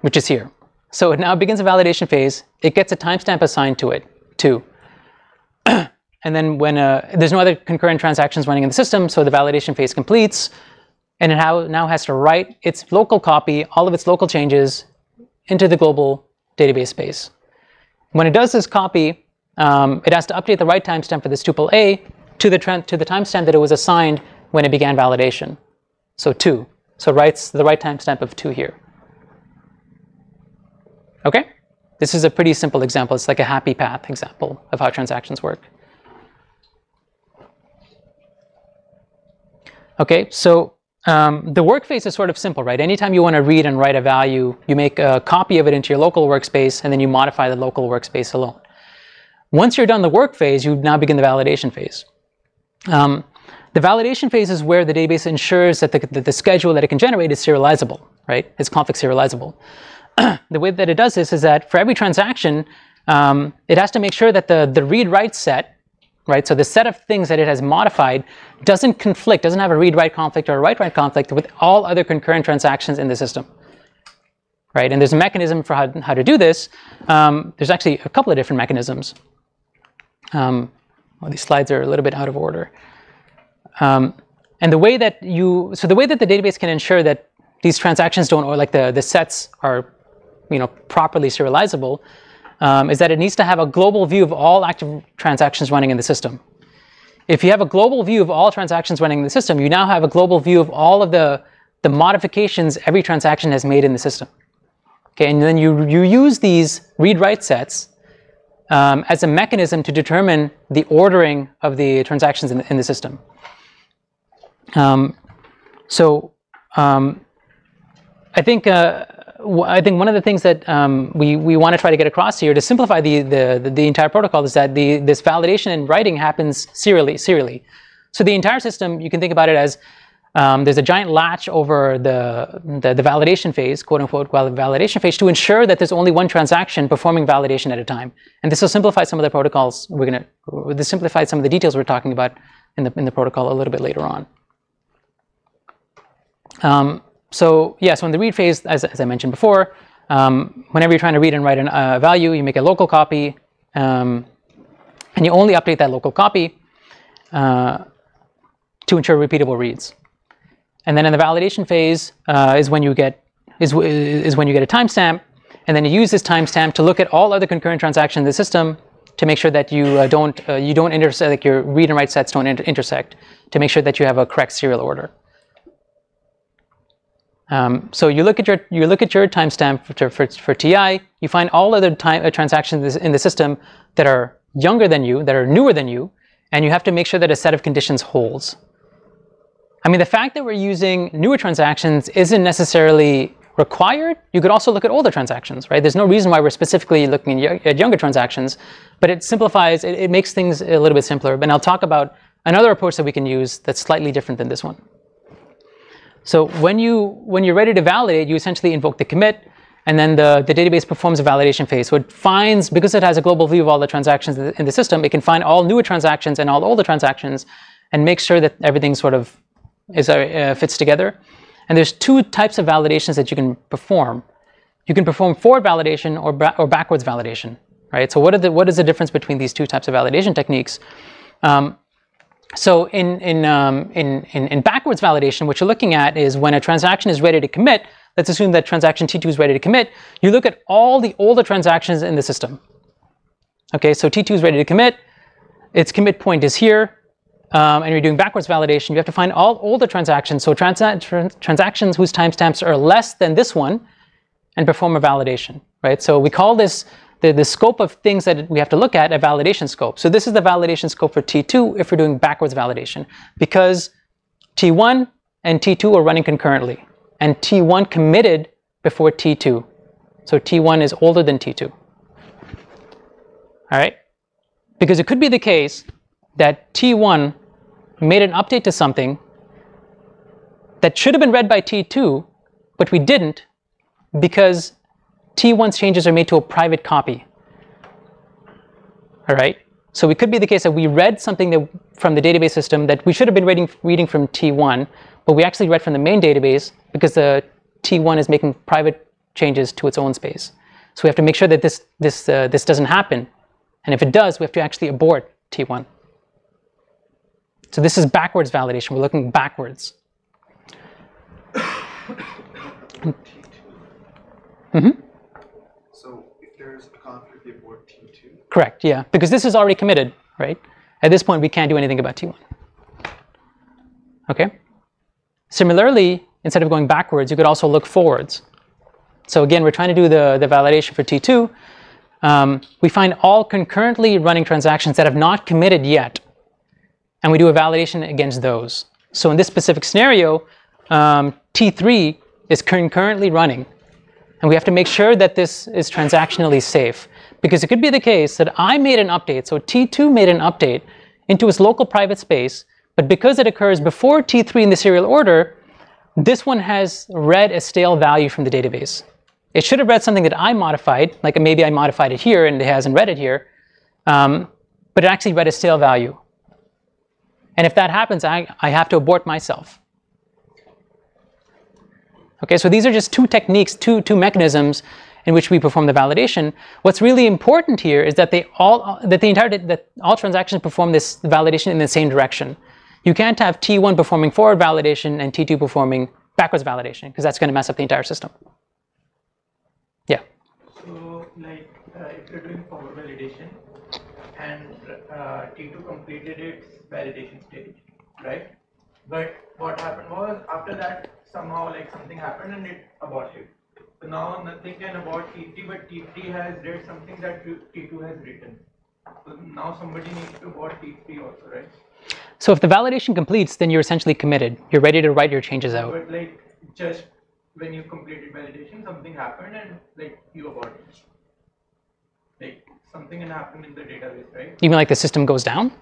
which is here. So it now begins a validation phase. It gets a timestamp assigned to it, too. And then when uh, there's no other concurrent transactions running in the system, so the validation phase completes, and it now has to write its local copy, all of its local changes, into the global database space. When it does this copy, um, it has to update the write timestamp for this tuple A to the, to the timestamp that it was assigned when it began validation. So 2. So it writes the write timestamp of 2 here. Okay? This is a pretty simple example. It's like a happy path example of how transactions work. Okay, so um, the work phase is sort of simple, right? Anytime you want to read and write a value, you make a copy of it into your local workspace, and then you modify the local workspace alone. Once you're done the work phase, you now begin the validation phase. Um, the validation phase is where the database ensures that the, that the schedule that it can generate is serializable, right? It's conflict serializable. the way that it does this is that for every transaction, um, it has to make sure that the, the read-write set right? So the set of things that it has modified doesn't conflict, doesn't have a read-write conflict or a write-write conflict with all other concurrent transactions in the system, right? And there's a mechanism for how, how to do this. Um, there's actually a couple of different mechanisms. Um, well, these slides are a little bit out of order. Um, and the way that you, so the way that the database can ensure that these transactions don't, or like the, the sets are, you know, properly serializable um, is that it needs to have a global view of all active transactions running in the system. If you have a global view of all transactions running in the system, you now have a global view of all of the, the modifications every transaction has made in the system. Okay, and then you, you use these read-write sets um, as a mechanism to determine the ordering of the transactions in the, in the system. Um, so um, I think uh, I think one of the things that um, we, we want to try to get across here to simplify the, the, the, entire protocol is that the, this validation and writing happens serially, serially. So the entire system, you can think about it as um, there's a giant latch over the, the, the, validation phase, quote unquote, validation phase to ensure that there's only one transaction performing validation at a time. And this will simplify some of the protocols we're going to, this simplify some of the details we're talking about in the, in the protocol a little bit later on. Um, so yeah, so in the read phase, as, as I mentioned before, um, whenever you're trying to read and write a uh, value, you make a local copy, um, and you only update that local copy. uh, to ensure repeatable reads. And then in the validation phase uh, is when you get is, is when you get a timestamp, and then you use this timestamp to look at all other concurrent transactions in the system to make sure that you uh, don't uh, you don't intersect like your read and write sets don't inter intersect to make sure that you have a correct serial order. Um, so you look at your you look at your timestamp for, for, for TI, you find all other time uh, transactions in the system that are younger than you, that are newer than you, and you have to make sure that a set of conditions holds. I mean, the fact that we're using newer transactions isn't necessarily required. You could also look at older transactions, right? There's no reason why we're specifically looking at younger transactions, but it simplifies, it, it makes things a little bit simpler. And I'll talk about another approach that we can use that's slightly different than this one. So when, you, when you're ready to validate, you essentially invoke the commit, and then the, the database performs a validation phase. So it finds, because it has a global view of all the transactions in the system, it can find all newer transactions and all older transactions and make sure that everything's sort of is, uh, fits together. And there's two types of validations that you can perform. You can perform forward validation or, ba or backwards validation, right? So what, are the, what is the difference between these two types of validation techniques? Um, so in, in, um, in, in, in, backwards validation, what you're looking at is when a transaction is ready to commit, let's assume that transaction T2 is ready to commit, you look at all the older transactions in the system. Okay, so T2 is ready to commit, its commit point is here, um, and you're doing backwards validation, you have to find all older transactions, so trans transactions whose timestamps are less than this one, and perform a validation, right? So we call this the, the scope of things that we have to look at a validation scope. So this is the validation scope for T2 if we're doing backwards validation because T1 and T2 are running concurrently and T1 committed before T2. So T1 is older than T2. All right? Because it could be the case that T1 made an update to something that should have been read by T2, but we didn't because T1's changes are made to a private copy. All right? So it could be the case that we read something that, from the database system that we should have been reading, reading from T1, but we actually read from the main database because the T1 is making private changes to its own space. So we have to make sure that this, this, uh, this doesn't happen. And if it does, we have to actually abort T1. So this is backwards validation. We're looking backwards. mm-hmm. Correct, yeah, because this is already committed, right? At this point, we can't do anything about T1. Okay? Similarly, instead of going backwards, you could also look forwards. So again, we're trying to do the, the validation for T2. Um, we find all concurrently running transactions that have not committed yet, and we do a validation against those. So in this specific scenario, um, T3 is concurrently running, and we have to make sure that this is transactionally safe. Because it could be the case that I made an update, so T2 made an update into its local private space, but because it occurs before T3 in the serial order, this one has read a stale value from the database. It should have read something that I modified, like maybe I modified it here and it hasn't read it here, um, but it actually read a stale value. And if that happens, I, I have to abort myself. Okay, so these are just two techniques, two, two mechanisms in which we perform the validation. What's really important here is that they all, that the entire, that all transactions perform this validation in the same direction. You can't have T1 performing forward validation and T2 performing backwards validation because that's going to mess up the entire system. Yeah. So, like, uh, if you're doing forward validation and uh, T2 completed its validation stage, right? But what happened was after that somehow like something happened and it aborted. So now nothing can abort T3, but T3 has read something that T2 has written. So now somebody needs to abort T3 also, right? So if the validation completes, then you're essentially committed. You're ready to write your changes out. But like just when you completed validation, something happened and like you aborted. Like something can happen in the database, right? You mean like the system goes down?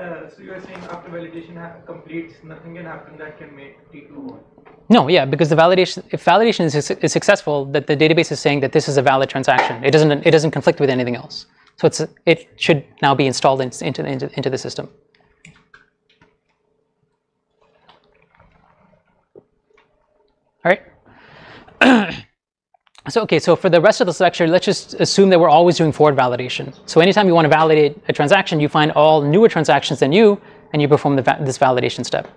Uh, so you are saying after validation completes, nothing can happen that can make T2 one. No, yeah, because the validation, if validation is, is successful, that the database is saying that this is a valid transaction. It doesn't, it doesn't conflict with anything else. So it's, it should now be installed into, into, into, into the system. All right. so okay, so for the rest of this lecture, let's just assume that we're always doing forward validation. So anytime you want to validate a transaction, you find all newer transactions than you, and you perform the va this validation step.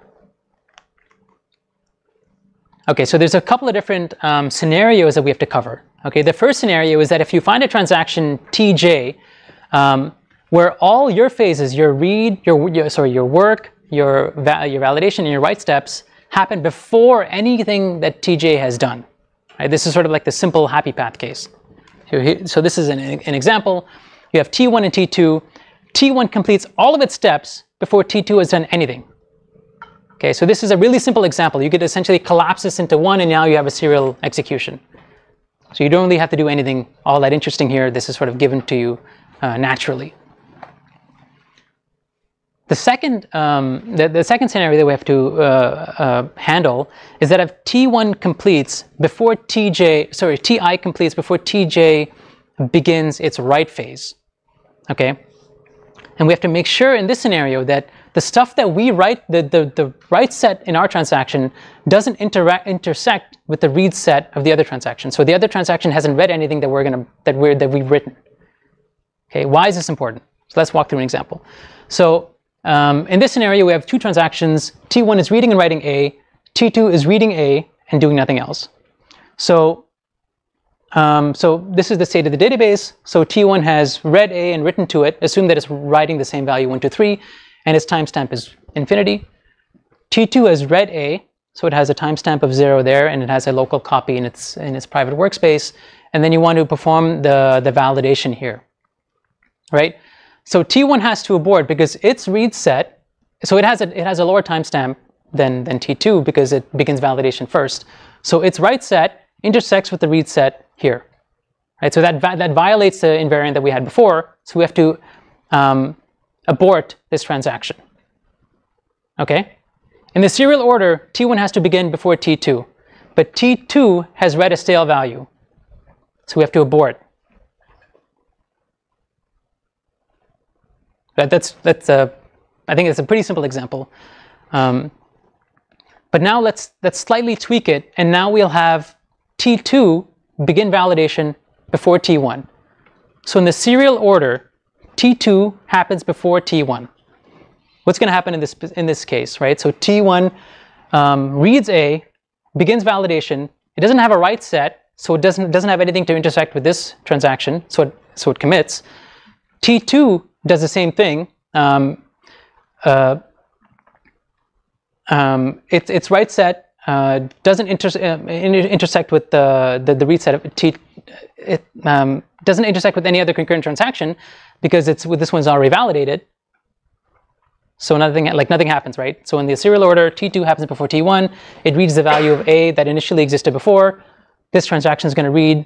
Okay, so there's a couple of different um, scenarios that we have to cover. Okay, the first scenario is that if you find a transaction TJ, um, where all your phases, your read, your, your sorry, your work, your va your validation, and your write steps happen before anything that TJ has done. Right? This is sort of like the simple happy path case. So this is an, an example. You have T1 and T2. T1 completes all of its steps before T2 has done anything. Okay, so this is a really simple example. You could essentially collapse this into one and now you have a serial execution. So you don't really have to do anything all that interesting here. This is sort of given to you uh, naturally. The second, um, the, the, second scenario that we have to uh, uh, handle is that if T1 completes before TJ, sorry, Ti completes before TJ begins its write phase, okay? And we have to make sure in this scenario that the stuff that we write, the, the, the write set in our transaction doesn't interact, intersect with the read set of the other transaction. So the other transaction hasn't read anything that we're gonna, that we're, that we've written. Okay, why is this important? So let's walk through an example. So um, in this scenario, we have two transactions. T1 is reading and writing A. T2 is reading A and doing nothing else. So, um, so this is the state of the database. So T1 has read A and written to it. Assume that it's writing the same value 1, 2, 3 and its timestamp is infinity. T2 has read A, so it has a timestamp of zero there, and it has a local copy in its in its private workspace. And then you want to perform the the validation here, right? So T1 has to abort because its read set, so it has a it has a lower timestamp than than T2 because it begins validation first. So its write set intersects with the read set here, right? So that that violates the invariant that we had before. So we have to um, abort this transaction. Okay? In the serial order, T1 has to begin before T2, but T2 has read a stale value, so we have to abort. That, that's, that's a, I think it's a pretty simple example. Um, but now let's, let's slightly tweak it, and now we'll have T2 begin validation before T1. So in the serial order, T2 happens before T1. What's going to happen in this, in this case, right? So T1 um, reads A, begins validation. It doesn't have a write set, so it doesn't, doesn't have anything to intersect with this transaction, so it, so it commits. T2 does the same thing. Um, uh, um, its, its write set uh, doesn't inter uh, intersect with the, the, the read set of T, it um, doesn't intersect with any other concurrent transaction because it's with this one's already validated. So nothing like nothing happens, right? So in the serial order, T2 happens before T1. It reads the value of A that initially existed before. This transaction is going to read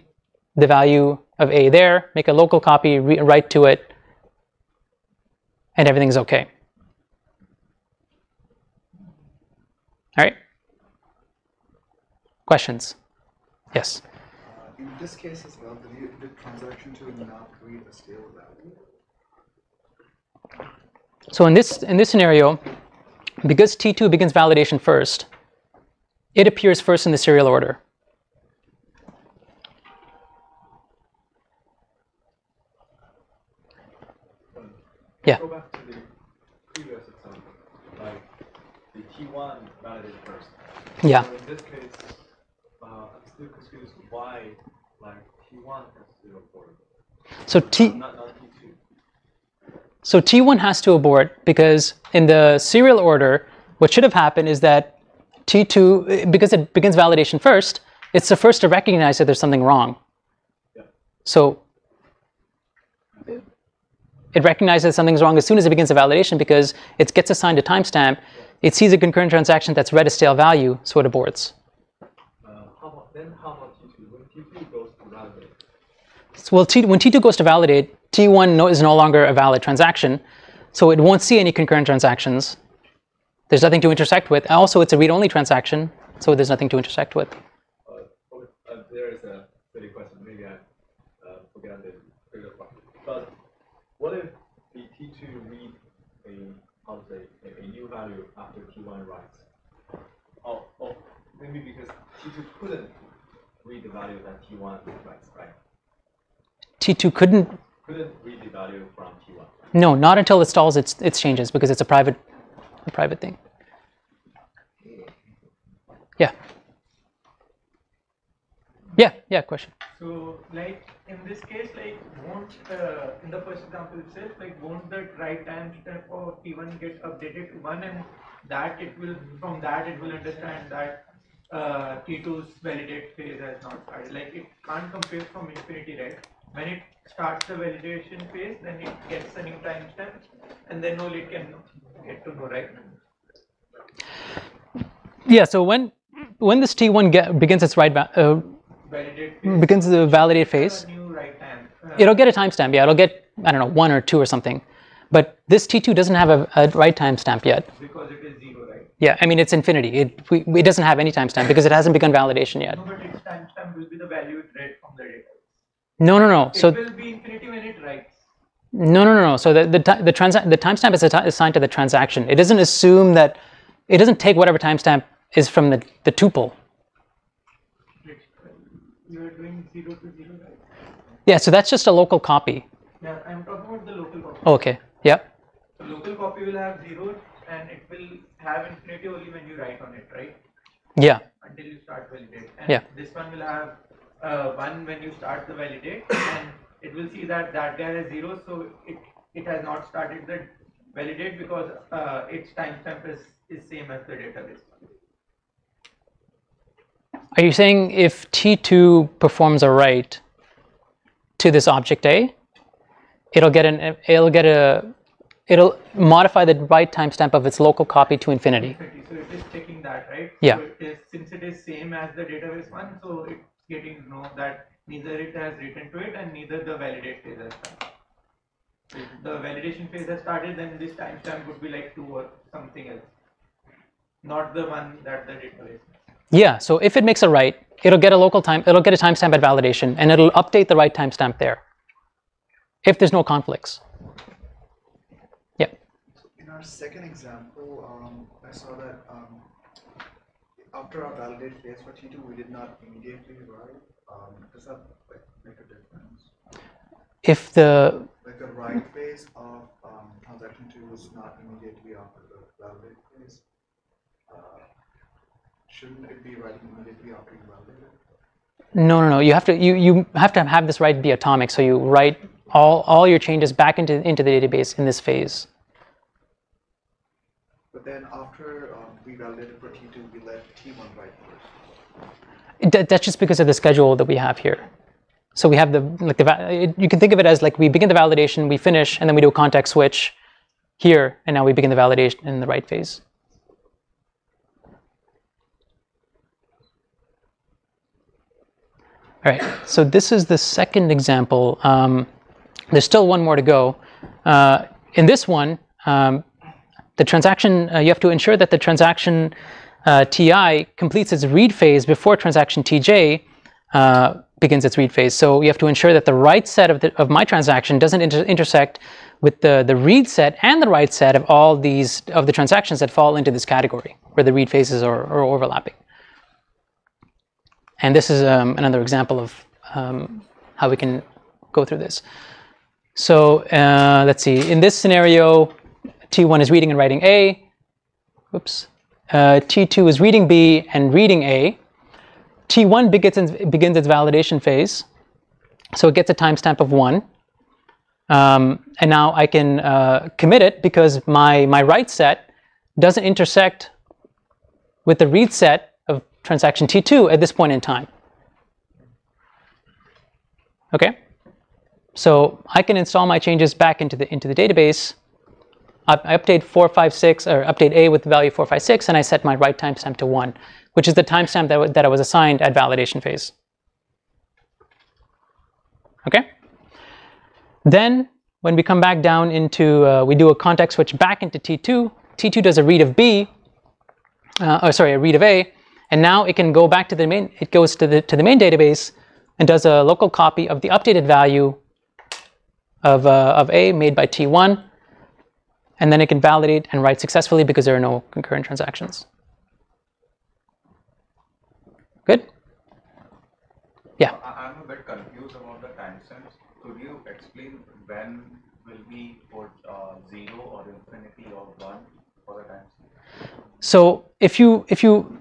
the value of A there, make a local copy, write to it, and everything's okay. All right. Questions? Yes. Uh, in this case as well, did, you, did transaction two not read a stale value? So in this in this scenario, because T2 begins validation first, it appears first in the serial order. Yeah. Go back to the previous example, like the T1 validated first. Yeah. So in this case, uh, I'm still confused why like T1 has to abort. So T. Not, not T2. So T1 has to abort because in the serial order, what should have happened is that T2, because it begins validation first, it's the first to recognize that there's something wrong. Yeah. So it recognizes something's wrong as soon as it begins the validation because it gets assigned a timestamp. It sees a concurrent transaction that's read a stale value, so it aborts. Uh, how then how about T2? When T2 goes to validate, So, well, T, when T2 goes to validate, T1 no, is no longer a valid transaction, so it won't see any concurrent transactions. There's nothing to intersect with. Also, it's a read-only transaction, so there's nothing to intersect with. uh, uh, there is a silly question. Maybe I uh, forgot the previous one. But what if the T2 read a how to say a, a value after T1 writes? Oh, oh, maybe because T2 couldn't read the value that T1 writes, right? T2 couldn't, Couldn't read the value from T1. no, not until it stalls its, its changes because it's a private, a private thing. Yeah. Yeah, yeah, question. So like in this case, like won't uh, in the first example itself, like won't the write timestamp of T1 get updated to one, and that it will from that it will understand that uh, T2's validate phase has not started. Like it can't compare from infinity, right? When it starts the validation phase, then it gets a new timestamp, and then only it can get to know, right? Yeah, so when, when this T1 get, begins its right, uh, Validate phase. begins the validate phase, A new write time. Uh, it'll get a timestamp. Yeah, it'll get I don't know one or two or something. But this T2 doesn't have a, a write timestamp yet. because it is zero, right? Yeah, I mean it's infinity. It we, it doesn't have any timestamp because it hasn't begun validation yet. No, but its timestamp will be the value it read from the data. No, no, no. So it will be infinity when it writes. no, no, no, no. So the the the, transa- the timestamp is assigned to the transaction. It doesn't assume that it doesn't take whatever timestamp is from the the tuple. Uh, You are doing zero to? Yeah, so that's just a local copy. Yeah, I'm talking about the local copy. Okay. Yeah. The local copy will have zero and it will have infinity only when you write on it, right? Yeah. Until you start validate. And Yeah. this one will have uh, one when you start the validate and it will see that that guy has zero, so it, it has not started the validate because uh, its timestamp is, is same as the database. Are you saying if T2 performs a write to this object A, it'll get an it'll get a it'll modify the write timestamp of its local copy to infinity. So it is checking that, right? Yeah. So it is, since it is same as the database one, so it's getting to know that neither it has written to it and neither the validate phase has started. If the validation phase has started, then this timestamp would be like two or something else, not the one that the database. Yeah, so if it makes a write, it'll get a local time, it'll get a timestamp at validation, and it'll update the write timestamp there. If there's no conflicts. Yeah. In our second example, um, I saw that um, after our validate phase for T2, we did not immediately write. Um, does that like, make a difference? If the Like the write phase of um, transaction 2 was not immediately after the validate phase. Shouldn't it be writing immediately after you validate it? no no no, you have to you, you have to have this write be atomic, so you write all, all your changes back into into the database in this phase. But then after um, we validated for T2, we let T1 write first. That, that's just because of the schedule that we have here. So we have the like the you can think of it as like we begin the validation, we finish, and then we do a context switch here, and now we begin the validation in the write phase. All right. So this is the second example. Um, there's still one more to go. Uh, in this one, um, the transaction uh, you have to ensure that the transaction uh, TI completes its read phase before transaction TJ uh, begins its read phase. So you have to ensure that the write set of, the, of my transaction doesn't inter- intersect with the, the read set and the write set of all these of the transactions that fall into this category where the read phases are, are overlapping. And this is um, another example of um, how we can go through this. So uh, let's see. In this scenario, T1 is reading and writing A. Oops. Uh, T2 is reading B and reading A. T1 begins, begins its validation phase. So it gets a timestamp of 1. Um, and now I can uh, commit it because my, my write set doesn't intersect with the read set transaction T2 at this point in time. Okay? So I can install my changes back into the, into the database. I, update 456 or update A with the value 456 and I set my write timestamp to 1, which is the timestamp that, that I was assigned at validation phase. Okay? Then when we come back down into, uh, we do a context switch back into T2. T2 does a read of B, uh, oh, sorry, a read of A, and now it can go back to the main, it goes to the, to the main database and does a local copy of the updated value of, uh, of A made by T1, and then it can validate and write successfully because there are no concurrent transactions. Good? Yeah. I'm a bit confused about the timestamps. Could you explain when will we put uh, zero or infinity or one for the timestamp? So if you if you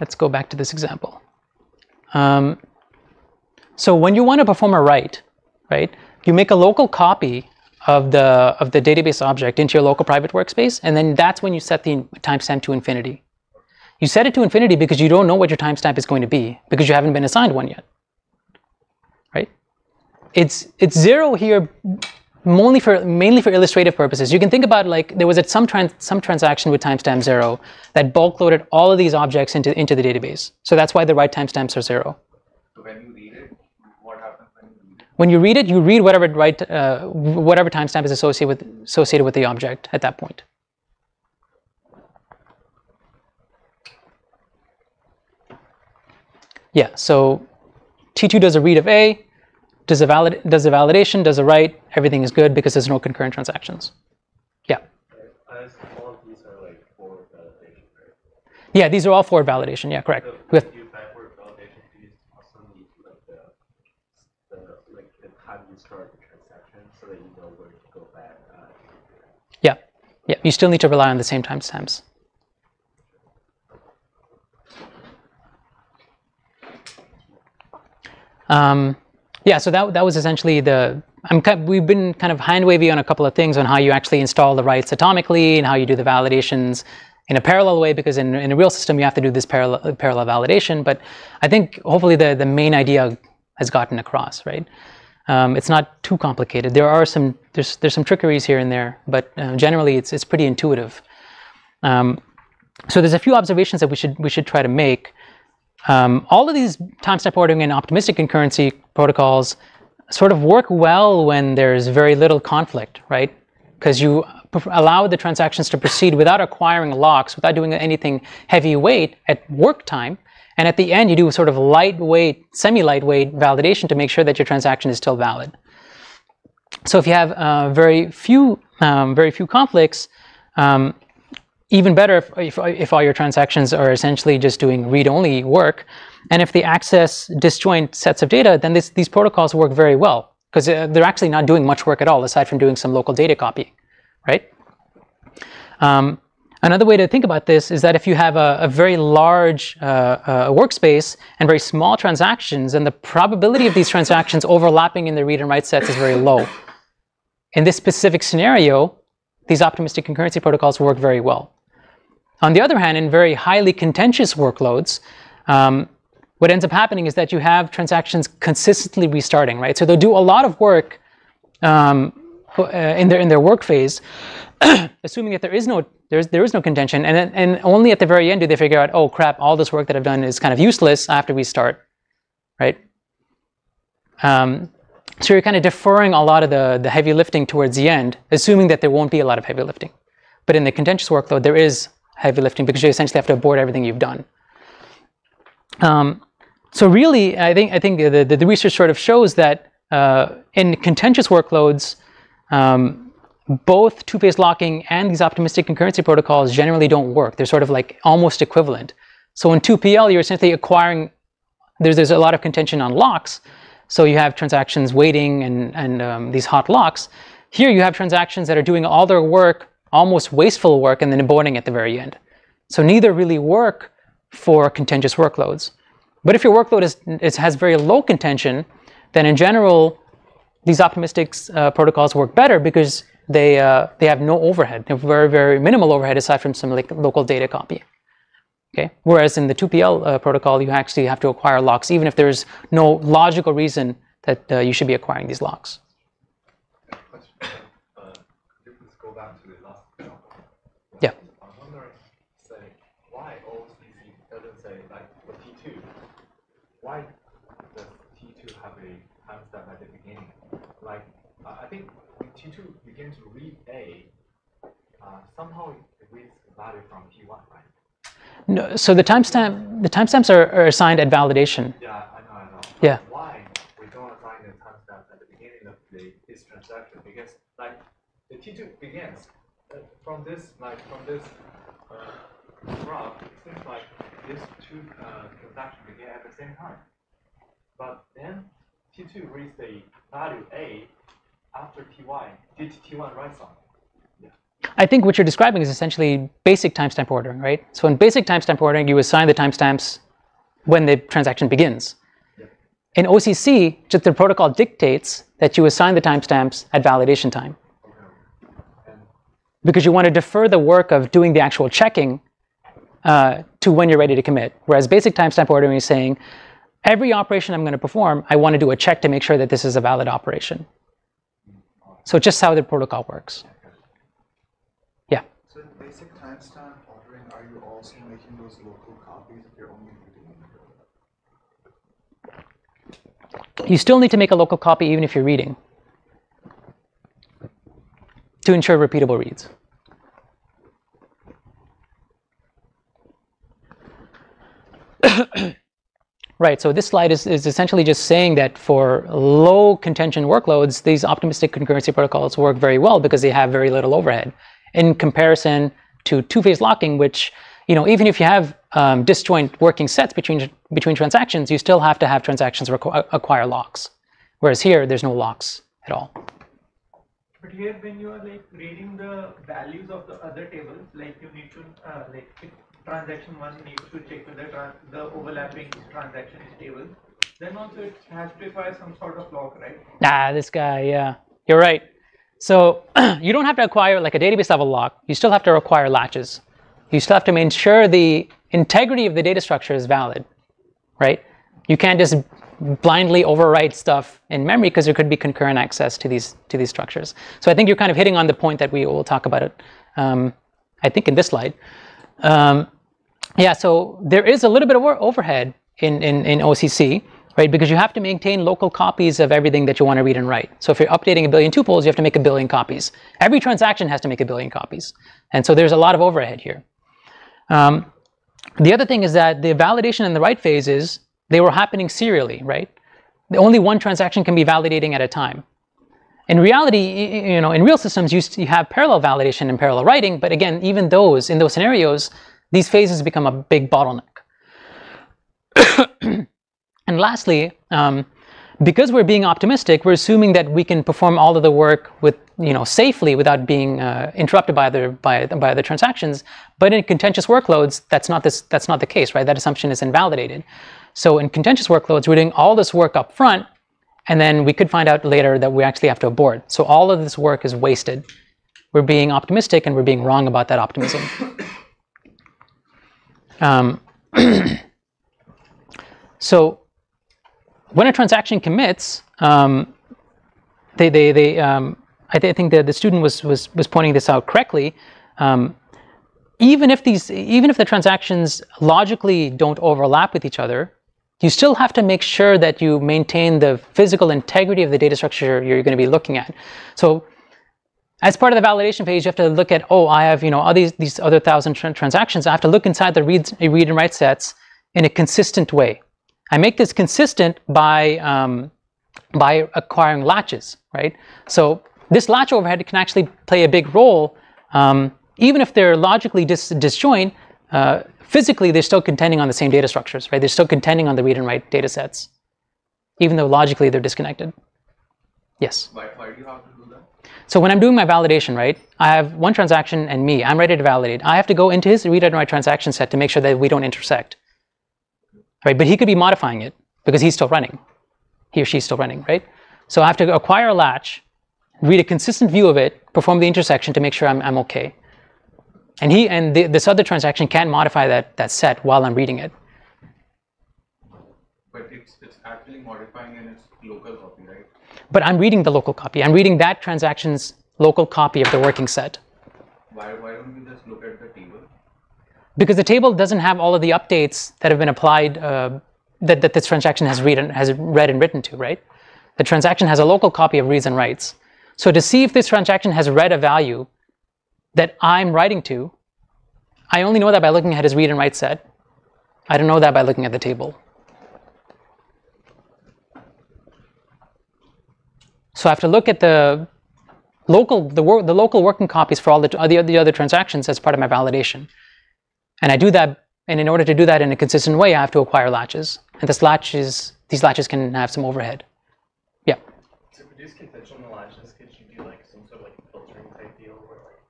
let's go back to this example. Um, so when you want to perform a write, right, you make a local copy of the of the database object into your local private workspace, and then that's when you set the timestamp to infinity. You set it to infinity because you don't know what your timestamp is going to be because you haven't been assigned one yet. Right? It's it's zero here mainly for mainly for illustrative purposes. You can think about like there was a, some trans, some transaction with timestamp zero that bulk loaded all of these objects into into the database. So that's why the write timestamps are zero. So when you read it, what happens when you read it? When you read it, you read whatever write uh, whatever timestamp is associated with associated with the object at that point. Yeah. So T2 does a read of A, does a valid does a validation, does a write. Everything is good because there's no concurrent transactions. Yeah. As all of these are like forward validation, right? Yeah. These are all forward validation. Yeah. Correct. So With do backward validation, you also need like the, the like the time you start the transaction so that you know where to go back? Uh, Yeah, yeah. You still need to rely on the same timestamps. Um, yeah, so that that was essentially the. I'm we've been kind of hand wavy on a couple of things on how you actually install the writes atomically and how you do the validations in a parallel way because in, in a real system you have to do this parallel parallel validation. But I think hopefully the the main idea has gotten across, right? Um, it's not too complicated. There are some there's there's some trickeries here and there, but uh, generally it's it's pretty intuitive. Um, so there's a few observations that we should we should try to make. Um, all of these timestamp ordering and optimistic concurrency protocols sort of work well when there's very little conflict, right? Because you allow the transactions to proceed without acquiring locks, without doing anything heavyweight at work time. And at the end, you do sort of lightweight, semi-lightweight validation to make sure that your transaction is still valid. So if you have uh, very few, um, very few conflicts, um, even better if, if, if all your transactions are essentially just doing read-only work, and if they access disjoint sets of data, then this, these protocols work very well because uh, they're actually not doing much work at all aside from doing some local data copying, right? Um, another way to think about this is that if you have a, a very large uh, uh, workspace and very small transactions, then the probability of these transactions overlapping in the read and write sets is very low. In this specific scenario, these optimistic concurrency protocols work very well. On the other hand, in very highly contentious workloads, um, what ends up happening is that you have transactions consistently restarting, right? So they'll do a lot of work um, uh, in their in their work phase, assuming that there is no there's there is no contention, and then, and only at the very end do they figure out, oh crap, all this work that I've done is kind of useless. I have to restart, right? Um, so you're kind of deferring a lot of the the heavy lifting towards the end, assuming that there won't be a lot of heavy lifting. But in the contentious workload, there is heavy lifting because you essentially have to abort everything you've done. Um, so really, I think I think the, the, the research sort of shows that uh, in contentious workloads, um, both two-phase locking and these optimistic concurrency protocols generally don't work. They're sort of like almost equivalent. So in 2PL, you're essentially acquiring. There's there's a lot of contention on locks, so you have transactions waiting and and um, these hot locks. Here you have transactions that are doing all their work, almost wasteful work, and then aborting at the very end. So neither really work for contentious workloads. But if your workload is, is has very low contention, then in general, these optimistic uh, protocols work better because they uh, they have no overhead. They have very very minimal overhead aside from some like local data copy. Okay. Whereas in the 2PL uh, protocol, you actually have to acquire locks, even if there's no logical reason that uh, you should be acquiring these locks. question. Uh, let's go back to the last example. Yeah. I'm wondering, say, why OCC doesn't say like for T2, why does T2 have a timestamp at the beginning? Like, uh, I think when T2 begins to read A, uh, somehow it reads the value from T1, right? No, so the timestamp the timestamps are, are assigned at validation. Yeah, I know, I know. Yeah. Why we don't assign the timestamp at the beginning of the this transaction? Because like the T2 begins uh, from this like from this uh, graph. It seems like these two uh, transactions begin at the same time. But then T2 reads the value A after Ty. Did T1 write something? I think what you're describing is essentially basic timestamp ordering, right? So in basic timestamp ordering, you assign the timestamps when the transaction begins. In OCC, just the protocol dictates that you assign the timestamps at validation time. Because you want to defer the work of doing the actual checking uh, to when you're ready to commit. Whereas basic timestamp ordering is saying, every operation I'm going to perform, I want to do a check to make sure that this is a valid operation. So just how the protocol works. Yeah. So in basic timestamp ordering, are you also making those local copies if you're only reading? You still need to make a local copy even if you're reading to ensure repeatable reads. right, so this slide is, is essentially just saying that for low contention workloads, these optimistic concurrency protocols work very well because they have very little overhead in comparison to two-phase locking, which, you know, even if you have um, disjoint working sets between, between transactions, you still have to have transactions acquire locks. Whereas here, there's no locks at all. But here, when you are like reading the values of the other tables, like you need to uh, like transaction one needs to check whether the overlapping transactions table, then also it has to require some sort of lock, right? Ah, this guy, yeah, you're right. So you don't have to acquire like a database level lock. You still have to require latches. You still have to ensure the integrity of the data structure is valid, right? You can't just blindly overwrite stuff in memory because there could be concurrent access to these to these structures. So I think you're kind of hitting on the point that we will talk about it. Um, I think in this slide. Um, yeah, so there is a little bit of overhead in, in, in OCC, right? Because you have to maintain local copies of everything that you want to read and write. So if you're updating a billion tuples, you have to make a billion copies. Every transaction has to make a billion copies. And so there's a lot of overhead here. Um, the other thing is that the validation and the write phases, they were happening serially, right? Only one transaction can be validating at a time. In reality, you know, in real systems, you have parallel validation and parallel writing, but again, even those, in those scenarios, these phases become a big bottleneck. and lastly, um, because we're being optimistic, we're assuming that we can perform all of the work with, you know, safely without being uh, interrupted by other by, by other transactions. But in contentious workloads, that's not this that's not the case, right? That assumption is invalidated. So in contentious workloads, we're doing all this work up front, and then we could find out later that we actually have to abort. So all of this work is wasted. We're being optimistic, and we're being wrong about that optimism. Um, so when a transaction commits, um, they, they, they, um, I, th I, think that the student was, was, was pointing this out correctly. Um, even if these, even if the transactions logically don't overlap with each other, you still have to make sure that you maintain the physical integrity of the data structure you're going to be looking at. So as part of the validation phase, you have to look at, oh, I have, you know, all these, these other thousand tra transactions. I have to look inside the read, read and write sets in a consistent way. I make this consistent by, um, by acquiring latches, right? So this latch overhead can actually play a big role. Um, even if they're logically dis disjoint, uh, physically they're still contending on the same data structures, right? They're still contending on the read and write data sets, even though logically they're disconnected. Yes? Why, do you have so when I'm doing my validation, right, I have one transaction and me, I'm ready to validate. I have to go into his read and write transaction set to make sure that we don't intersect. Right, but he could be modifying it because he's still running. He or she's still running, right? So I have to acquire a latch, read a consistent view of it, perform the intersection to make sure I'm, I'm okay. And he and the, this other transaction can modify that, that set while I'm reading it. But it's, it's actually modifying in its local copy, right? But I'm reading the local copy. I'm reading that transaction's local copy of the working set. Why, why don't we just look at the table? Because the table doesn't have all of the updates that have been applied uh, that, that this transaction has read, and, has read and written to, right? The transaction has a local copy of reads and writes. So to see if this transaction has read a value that I'm writing to, I only know that by looking at his read and write set. I don't know that by looking at the table. So I have to look at the local, the, the local working copies for all the, the, the other transactions as part of my validation. And I do that And in order to do that in a consistent way, I have to acquire latches. And this latches, these latches can have some overhead. Yeah. To produce conventional latches, could you do like some sort of like filtering type deal where like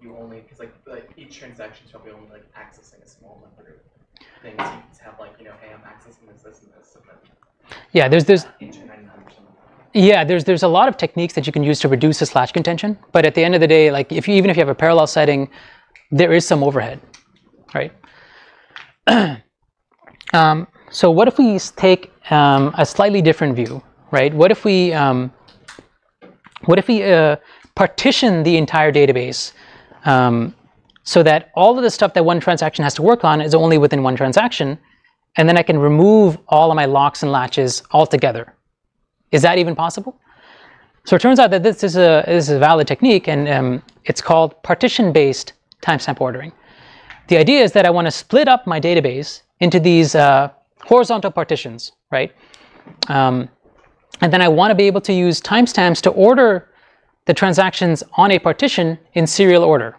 you only because like like each transaction is probably only like accessing a small number of things. You have like you know, hey, I'm accessing this, this, and this, and then Yeah, there's there's into 99%. Yeah, there's there's a lot of techniques that you can use to reduce this latch contention. But at the end of the day, like if you even if you have a parallel setting, there is some overhead, right? um, so what if we take um, a slightly different view, right? What if we um, what if we uh, partition the entire database um, so that all of the stuff that one transaction has to work on is only within one transaction, and then I can remove all of my locks and latches altogether. Is that even possible? So it turns out that this is a, this is a valid technique, and um, it's called partition-based timestamp ordering. The idea is that I want to split up my database into these uh, horizontal partitions, right? Um, and then I want to be able to use timestamps to order the transactions on a partition in serial order,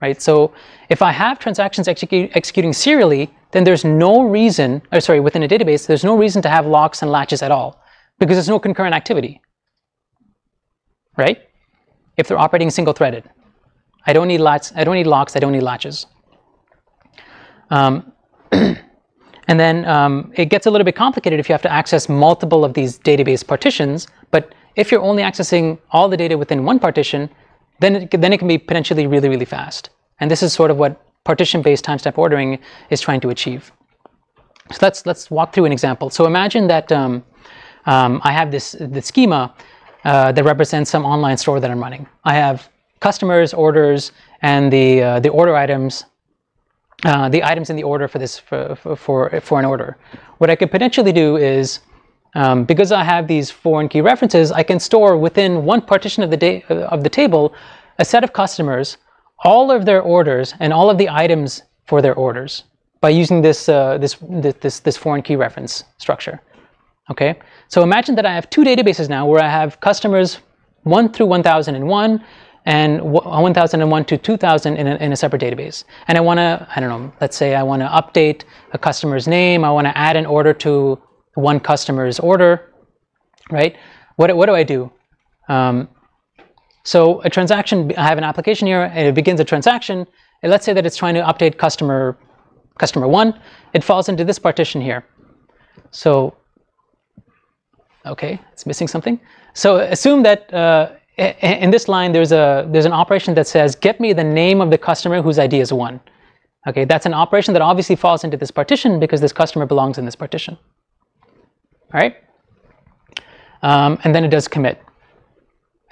right? So if I have transactions execu- executing serially, then there's no reason, or sorry, within a database, there's no reason to have locks and latches at all because there's no concurrent activity, right? If they're operating single-threaded, I don't need locks. I don't need locks. I don't need latches. Um, and then um, it gets a little bit complicated if you have to access multiple of these database partitions. But if you're only accessing all the data within one partition, then it, then it can be potentially really, really fast. And this is sort of what partition-based timestamp ordering is trying to achieve. So let's let's walk through an example. So imagine that um, um, I have this the schema uh, that represents some online store that I'm running. I have customers, orders, and the uh, the order items, uh, the items in the order for this for, for for an order. What I could potentially do is um, because I have these foreign key references, I can store within one partition of the of the table a set of customers, all of their orders, and all of the items for their orders by using this uh, this, this this foreign key reference structure. Okay, so imagine that I have two databases now where I have customers one through 1001 and 1001 to 2000 in a, in a separate database. And I want to, I don't know, let's say I want to update a customer's name. I want to add an order to one customer's order, right? What, what do I do? Um, so a transaction, I have an application here, and it begins a transaction. And let's say that it's trying to update customer customer one. It falls into this partition here. So, okay, it's missing something. So assume that uh, in this line there's a there's an operation that says get me the name of the customer whose ID is one. Okay, that's an operation that obviously falls into this partition because this customer belongs in this partition. All right, um, and then it does commit.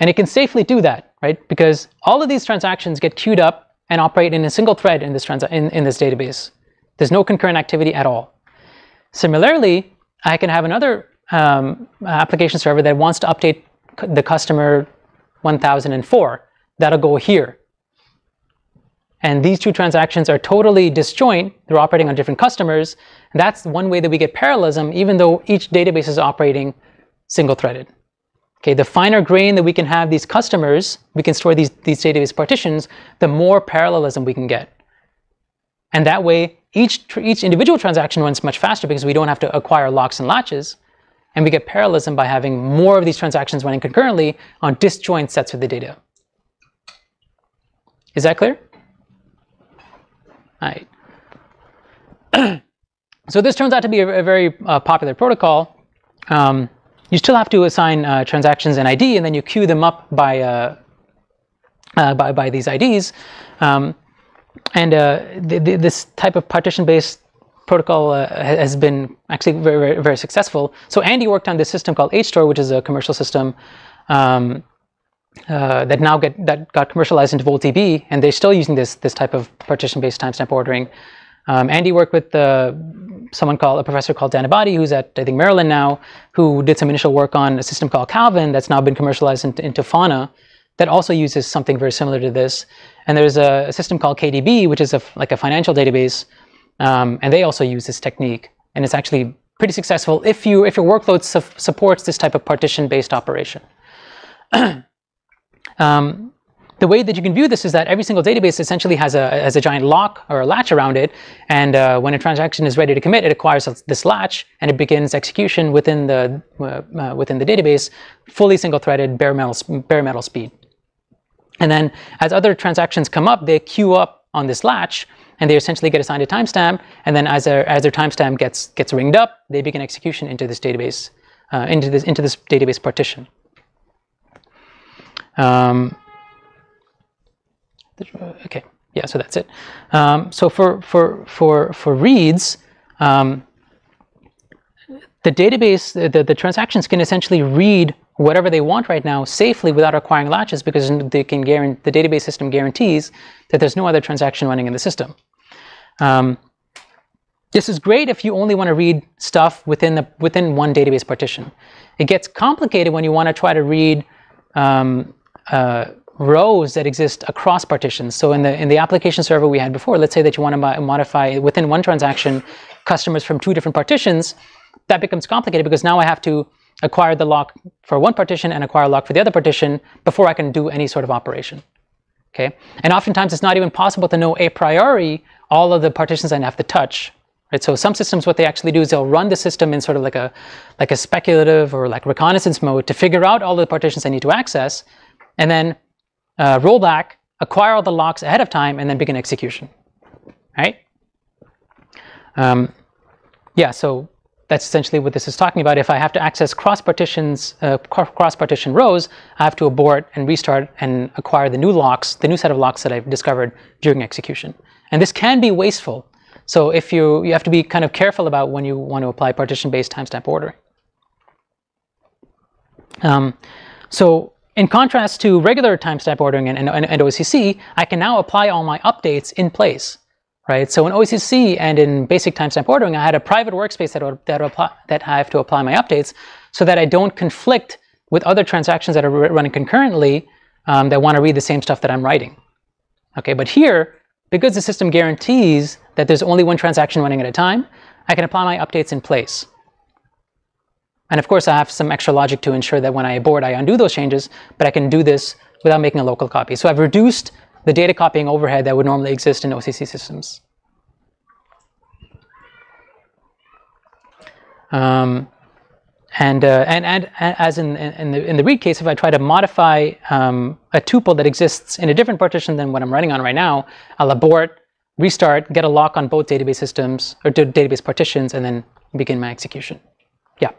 And it can safely do that, right? Because all of these transactions get queued up and operate in a single thread in this, in, in this database. There's no concurrent activity at all. Similarly, I can have another um, application server that wants to update the customer 1004. That'll go here. And these two transactions are totally disjoint. They're operating on different customers. That's one way that we get parallelism, even though each database is operating single-threaded. Okay, the finer grain that we can have these customers, we can store these, these database partitions, the more parallelism we can get. And that way, each, each individual transaction runs much faster because we don't have to acquire locks and latches. And we get parallelism by having more of these transactions running concurrently on disjoint sets of the data. Is that clear? All right. so this turns out to be a, a very uh, popular protocol. Um, you still have to assign uh, transactions an ID, and then you queue them up by uh, uh, by, by these IDs. Um, and uh, th- th- this type of partition-based protocol uh, has been actually very, very, very successful. So Andy worked on this system called HStore, which is a commercial system um, uh, that now get that got commercialized into VoltDB, and they're still using this this type of partition-based timestamp ordering. Um, Andy worked with uh, someone called a professor called Dan Abadi, who's at I think Maryland now, who did some initial work on a system called Calvin that's now been commercialized into, into Fauna, that also uses something very similar to this. And there's a, a system called KDB, which is a, like a financial database, um, and they also use this technique, and it's actually pretty successful if you if your workload su- supports this type of partition-based operation. um, the way that you can view this is that every single database essentially has a, has a giant lock or a latch around it. And uh, when a transaction is ready to commit, it acquires this latch and it begins execution within the, uh, uh, within the database, fully single-threaded, bare metal, bare metal speed. And then as other transactions come up, they queue up on this latch and they essentially get assigned a timestamp. And then as their, as their timestamp gets, gets ringed up, they begin execution into this database, uh, into, this, into this database partition. Um, okay, yeah, so that's it. Um, so for, for, for, for reads, um, the database, the, the transactions can essentially read whatever they want right now safely without acquiring latches because they can guarantee, the database system guarantees that there's no other transaction running in the system. Um, this is great if you only want to read stuff within, the, within one database partition. It gets complicated when you want to try to read um, uh, rows that exist across partitions. So in the, in the application server we had before, let's say that you want to modify within one transaction customers from two different partitions, that becomes complicated because now I have to acquire the lock for one partition and acquire a lock for the other partition before I can do any sort of operation. Okay, and oftentimes it's not even possible to know a priori all of the partitions I have to touch. Right, so some systems, what they actually do is they'll run the system in sort of like a like a speculative or like reconnaissance mode to figure out all the partitions I need to access, and then uh, roll back, acquire all the locks ahead of time, and then begin execution. Right? Um, yeah. So that's essentially what this is talking about. If I have to access cross partitions, uh, cross partition rows, I have to abort and restart and acquire the new locks, the new set of locks that I've discovered during execution. And this can be wasteful. So if you, you have to be kind of careful about when you want to apply partition-based timestamp ordering. Um, so in contrast to regular timestamp ordering and, and, and OCC, I can now apply all my updates in place right? So in OCC and in basic timestamp ordering, I had a private workspace that, that, that I have to apply my updates so that I don't conflict with other transactions that are running concurrently um, that want to read the same stuff that I'm writing. Okay, but here, because the system guarantees that there's only one transaction running at a time, I can apply my updates in place. And of course, I have some extra logic to ensure that when I abort, I undo those changes, but I can do this without making a local copy. So I've reduced the data copying overhead that would normally exist in OCC systems. Um, and, uh, and, and, as in, in, the, in the read case, if I try to modify um, a tuple that exists in a different partition than what I'm running on right now, I'll abort, restart, get a lock on both database systems or database partitions, and then begin my execution. Yeah.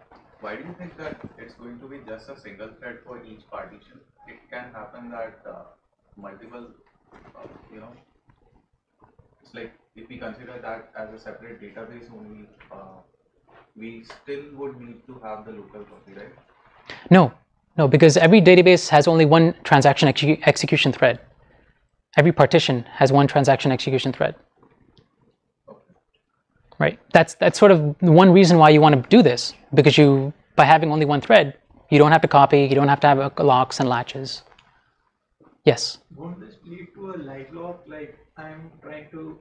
Why do you think that it's going to be just a single thread for each partition? It can happen that uh, multiple you know, it's like if we consider that as a separate database only, uh, we still would need to have the local copy, right? No, no, because every database has only one transaction execution thread. Every partition has one transaction execution thread. Right. That's that's sort of one reason why you want to do this because you by having only one thread, you don't have to copy, you don't have to have locks and latches. Yes. Won't this lead to a livelock? Like I'm trying to,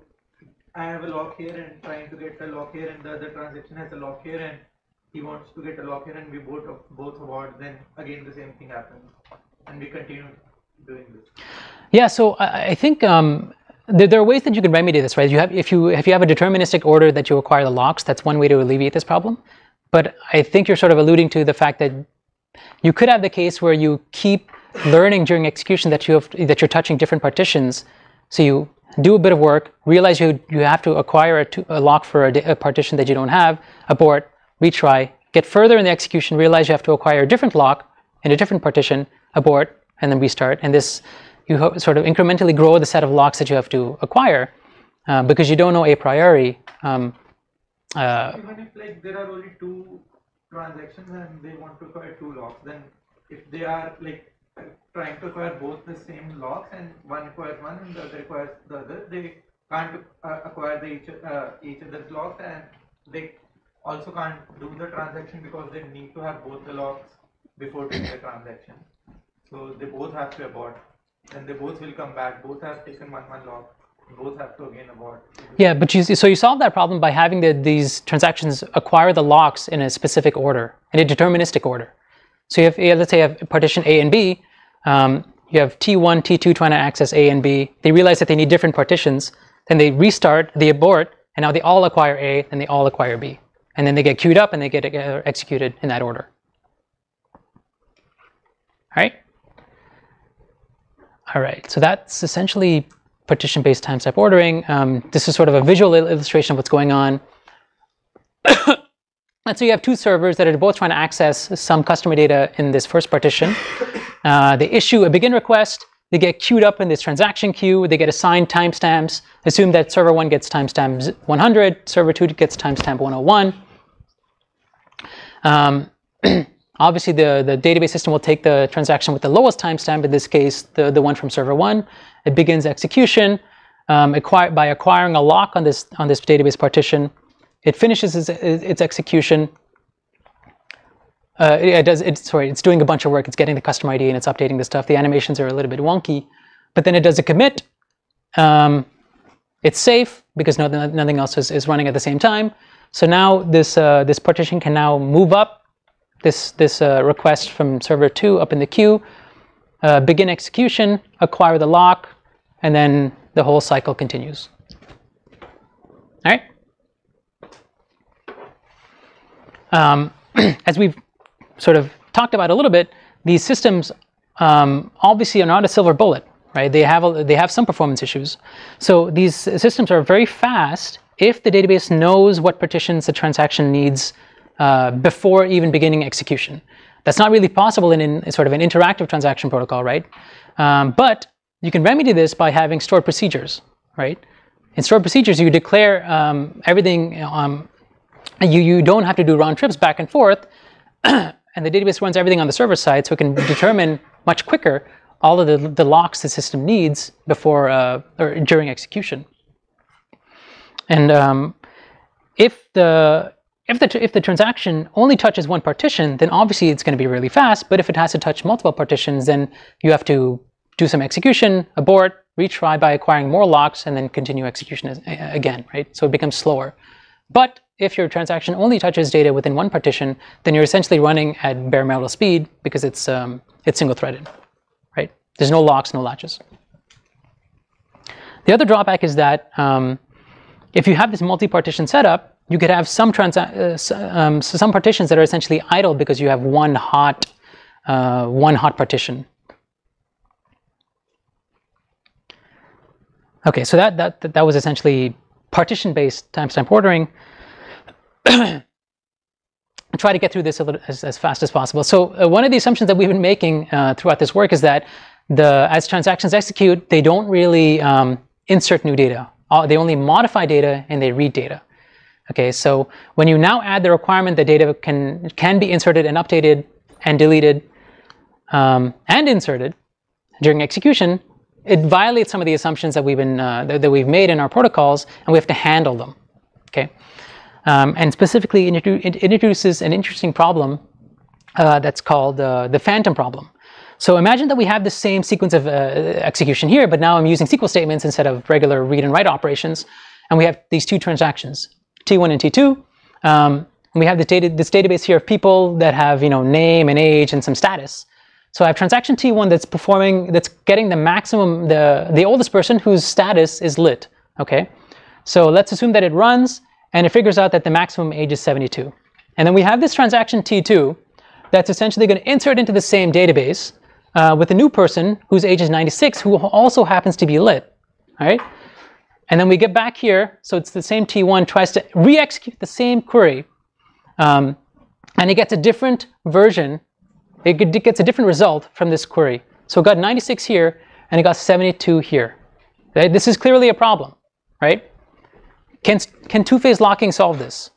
I have a lock here and trying to get a lock here, and the other transaction has a lock here, and he wants to get a lock here, and we both both abort. Then again, the same thing happens, and we continue doing this. Yeah. So I, I think. Um, there, there, are ways that you can remedy this, right? You have, if you if you have a deterministic order that you acquire the locks, that's one way to alleviate this problem. But I think you're sort of alluding to the fact that you could have the case where you keep learning during execution that you have that you're touching different partitions. So you do a bit of work, realize you you have to acquire a, to, a lock for a, a, partition that you don't have, abort, retry, get further in the execution, realize you have to acquire a different lock in a different partition, abort, and then restart. And this you sort of incrementally grow the set of locks that you have to acquire uh, because you don't know a priori. Um, uh, Even if like there are only two transactions and they want to acquire two locks, then if they are like trying to acquire both the same locks and one requires one and the other requires the other, they can't uh, acquire the each, uh, each other's locks and they also can't do the transaction because they need to have both the locks before doing the transaction. So they both have to abort and they both will come back, both have taken one one lock, both have to again abort. Yeah, but you so you solve that problem by having the, these transactions acquire the locks in a specific order, in a deterministic order. So you have, let's say you have partition A and B, um, You have T1, T2 trying to access A and B. They realize that they need different partitions. Then they restart, they abort, and now they all acquire A, and they all acquire B. And then they get queued up and they get executed in that order. All right? All right, so that's essentially partition-based timestamp ordering. Um, this is sort of a visual illustration of what's going on. and so you have two servers that are both trying to access some customer data in this first partition. Uh, they issue a begin request. They get queued up in this transaction queue. They get assigned timestamps. Assume that server 1 gets timestamp 100, server 2 gets timestamp 101. Um, obviously, the, the database system will take the transaction with the lowest timestamp, in this case, the, the one from server 1. It begins execution um, acquire, by acquiring a lock on this, on this database partition. It finishes its, its execution uh, it, does. Sorry, it's doing a bunch of work. It's getting the customer ID and it's updating the stuff. The animations are a little bit wonky, but then it does a commit. Um, it's safe because no, nothing else is, is running at the same time. So now this uh, this partition can now move up this this uh, request from server two up in the queue, uh, begin execution, acquire the lock, and then the whole cycle continues. All right. Um, as we've sort of talked about a little bit, these systems um, obviously are not a silver bullet, right? They have a, they have some performance issues. So these systems are very fast if the database knows what partitions the transaction needs uh, before even beginning execution. That's not really possible in, in sort of an interactive transaction protocol, right? Um, but you can remedy this by having stored procedures, right? In stored procedures, you declare um, everything. Um, you you don't have to do round trips back and forth. and the database runs everything on the server side, so it can determine much quicker all of the, the locks the system needs before uh, or during execution. And um, if the if the if the transaction only touches one partition, then obviously it's going to be really fast. But if it has to touch multiple partitions, then you have to do some execution, abort, retry by acquiring more locks, and then continue execution again, right? So it becomes slower. But if your transaction only touches data within one partition, then you're essentially running at bare metal speed because it's, um, it's single-threaded, right? There's no locks, no latches. The other drawback is that um, if you have this multi-partition setup, you could have some, uh, um, some partitions that are essentially idle because you have one hot, uh, one hot partition. Okay, so that, that, that was essentially partition-based timestamp ordering. try to get through this little, as, as, fast as possible. So uh, one of the assumptions that we've been making uh, throughout this work is that the as transactions execute, they don't really um, insert new data. Uh, they only modify data and they read data. Okay, so when you now add the requirement that data can can be inserted and updated and deleted um, and inserted during execution, it violates some of the assumptions that we've been uh, that, that, we've made in our protocols, and we have to handle them. Okay, um, and specifically it, introduces an interesting problem uh, that's called uh, the phantom problem. So imagine that we have the same sequence of uh, execution here, but now I'm using SQL statements instead of regular read and write operations, and we have these two transactions, T1 and T2. Um, and we have this, data, this database here of people that have you know name and age and some status. So I have transaction T1 that's performing, that's getting the maximum, the, the oldest person whose status is lit, okay? So let's assume that it runs and it figures out that the maximum age is 72. And then we have this transaction T2 that's essentially going to insert into the same database uh, with a new person whose age is 96 who also happens to be lit, right? And then we get back here, so it's the same T1 tries to re-execute the same query, um, and it gets a different version it gets a different result from this query. So it got 96 here, and it got 72 here. Right? This is clearly a problem, right? Can, can two-phase locking solve this?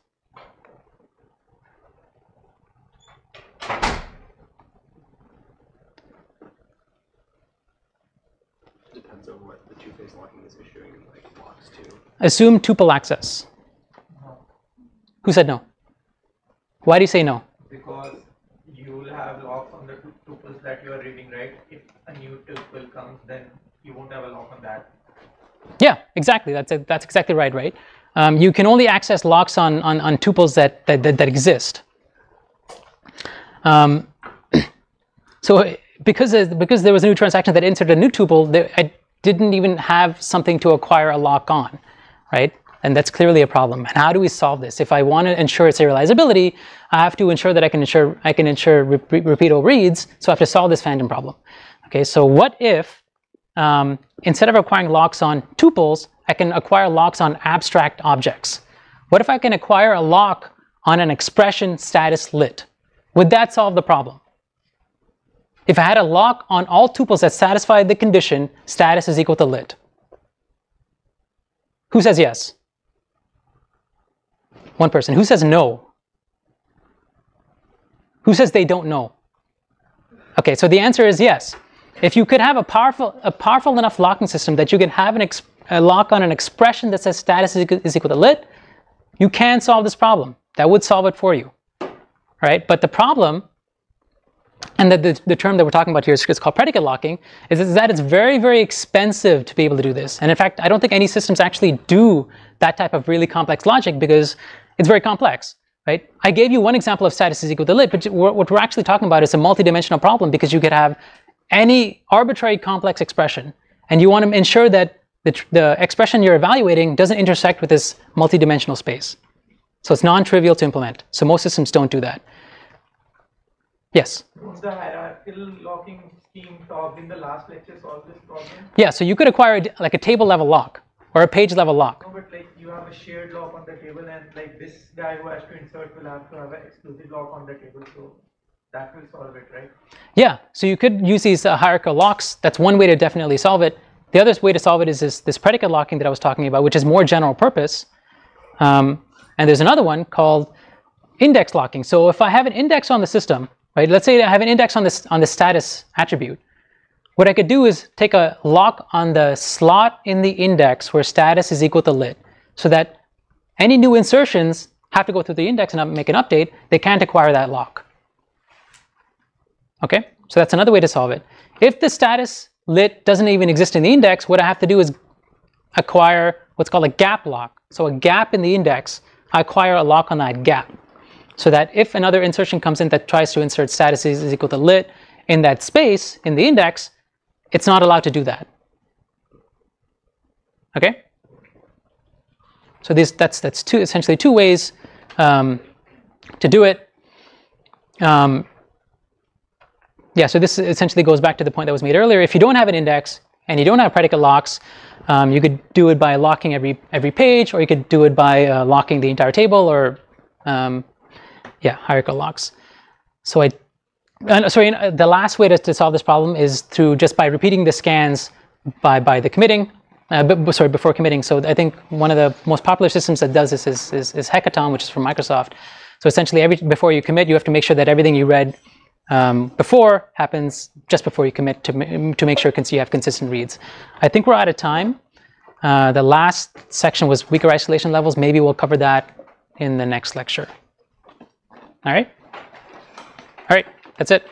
Depends on what the two-phase locking is issuing like locks to. Assume tuple access. No. Who said no? Why do you say no? Because you will have locks on the tuples that you are reading, right? If a new tuple comes, then you won't have a lock on that. Yeah, exactly. That's a, that's exactly right. Right. Um, you can only access locks on on, on tuples that that, that, that exist. Um, so because because there was a new transaction that inserted a new tuple, I didn't even have something to acquire a lock on, right? And that's clearly a problem. And how do we solve this? If I want to ensure serializability, I have to ensure that I can ensure I can ensure re repeatable reads. So I have to solve this phantom problem. Okay, so what if um, instead of acquiring locks on tuples, I can acquire locks on abstract objects? What if I can acquire a lock on an expression status lit? Would that solve the problem? If I had a lock on all tuples that satisfied the condition status is equal to lit. Who says yes? One person. Who says no? Who says they don't know? Okay, so the answer is yes. If you could have a powerful, a powerful enough locking system that you can have an a lock on an expression that says status is equal, to lit, you can solve this problem. That would solve it for you, right? But the problem, and the, the, the term that we're talking about here is, is called predicate locking, is, is that it's very, very expensive to be able to do this. And in fact, I don't think any systems actually do that type of really complex logic because it's very complex, right? I gave you one example of status is equal to lit, but what we're actually talking about is a multidimensional problem because you could have any arbitrary complex expression, and you want to ensure that the, the expression you're evaluating doesn't intersect with this multidimensional space. So it's non-trivial to implement. So most systems don't do that. Yes? The hierarchical locking scheme talked in the last lecture solve this problem? Yeah, so you could acquire like a table level lock or a page level lock. No, but like you have a shared lock on the table and like this guy who has to insert will have to have an exclusive lock on the table. So that will solve it, right? Yeah, so you could use these uh, hierarchical locks. That's one way to definitely solve it. The other way to solve it is this, this predicate locking that I was talking about, which is more general purpose. Um, and there's another one called index locking. So if I have an index on the system, right, let's say I have an index on this on the status attribute, what I could do is take a lock on the slot in the index where status is equal to lit, so that any new insertions have to go through the index and make an update. They can't acquire that lock. Okay, so that's another way to solve it. If the status lit doesn't even exist in the index, what I have to do is acquire what's called a gap lock. So a gap in the index, I acquire a lock on that gap. So that if another insertion comes in that tries to insert status is equal to lit in that space in the index, it's not allowed to do that. Okay? So this, that's, that's two, essentially two ways um, to do it. Um, yeah, so this essentially goes back to the point that was made earlier. If you don't have an index and you don't have predicate locks, um, you could do it by locking every every page, or you could do it by uh, locking the entire table, or um, yeah, hierarchical locks. So I, uh, sorry, the last way to, to solve this problem is through just by repeating the scans by by the committing. Uh, sorry, before committing. So I think one of the most popular systems that does this is, is, is Hekaton, which is from Microsoft. So essentially, every before you commit, you have to make sure that everything you read um, before happens just before you commit to, to make sure you have consistent reads. I think we're out of time. Uh, the last section was weaker isolation levels. Maybe we'll cover that in the next lecture. All right? All right, that's it.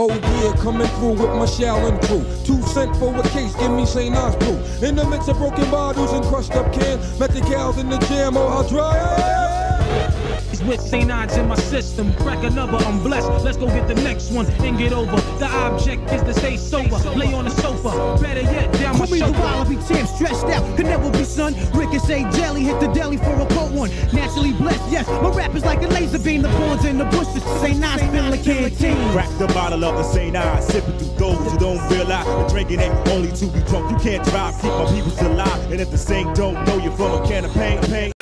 Oh yeah, coming through with my Shaolin crew. Two cent for a case, give me St. Ides brew. In the mix of broken bottles and crushed up cans. Met the gals in the jam, oh how dry with St. Ides in my system. Crack another, I'm blessed. Let's go get the next one and get over. The object is to stay sober. Lay on the sofa. Better yet, down my Put me shoulder. the Wallaby champ, stressed out. Could never be son. Ricochet jelly, hit the deli for a cold one. Naturally blessed, yes. My rap is like a laser beam. The boards in the bushes. St. Ides spin like canteen. Crack the bottle of the St. Ides. Sipping through those who don't realize the drinking ain't only to be drunk. You can't drive, keep my people alive. And if the same don't know you from a can of pain, pain.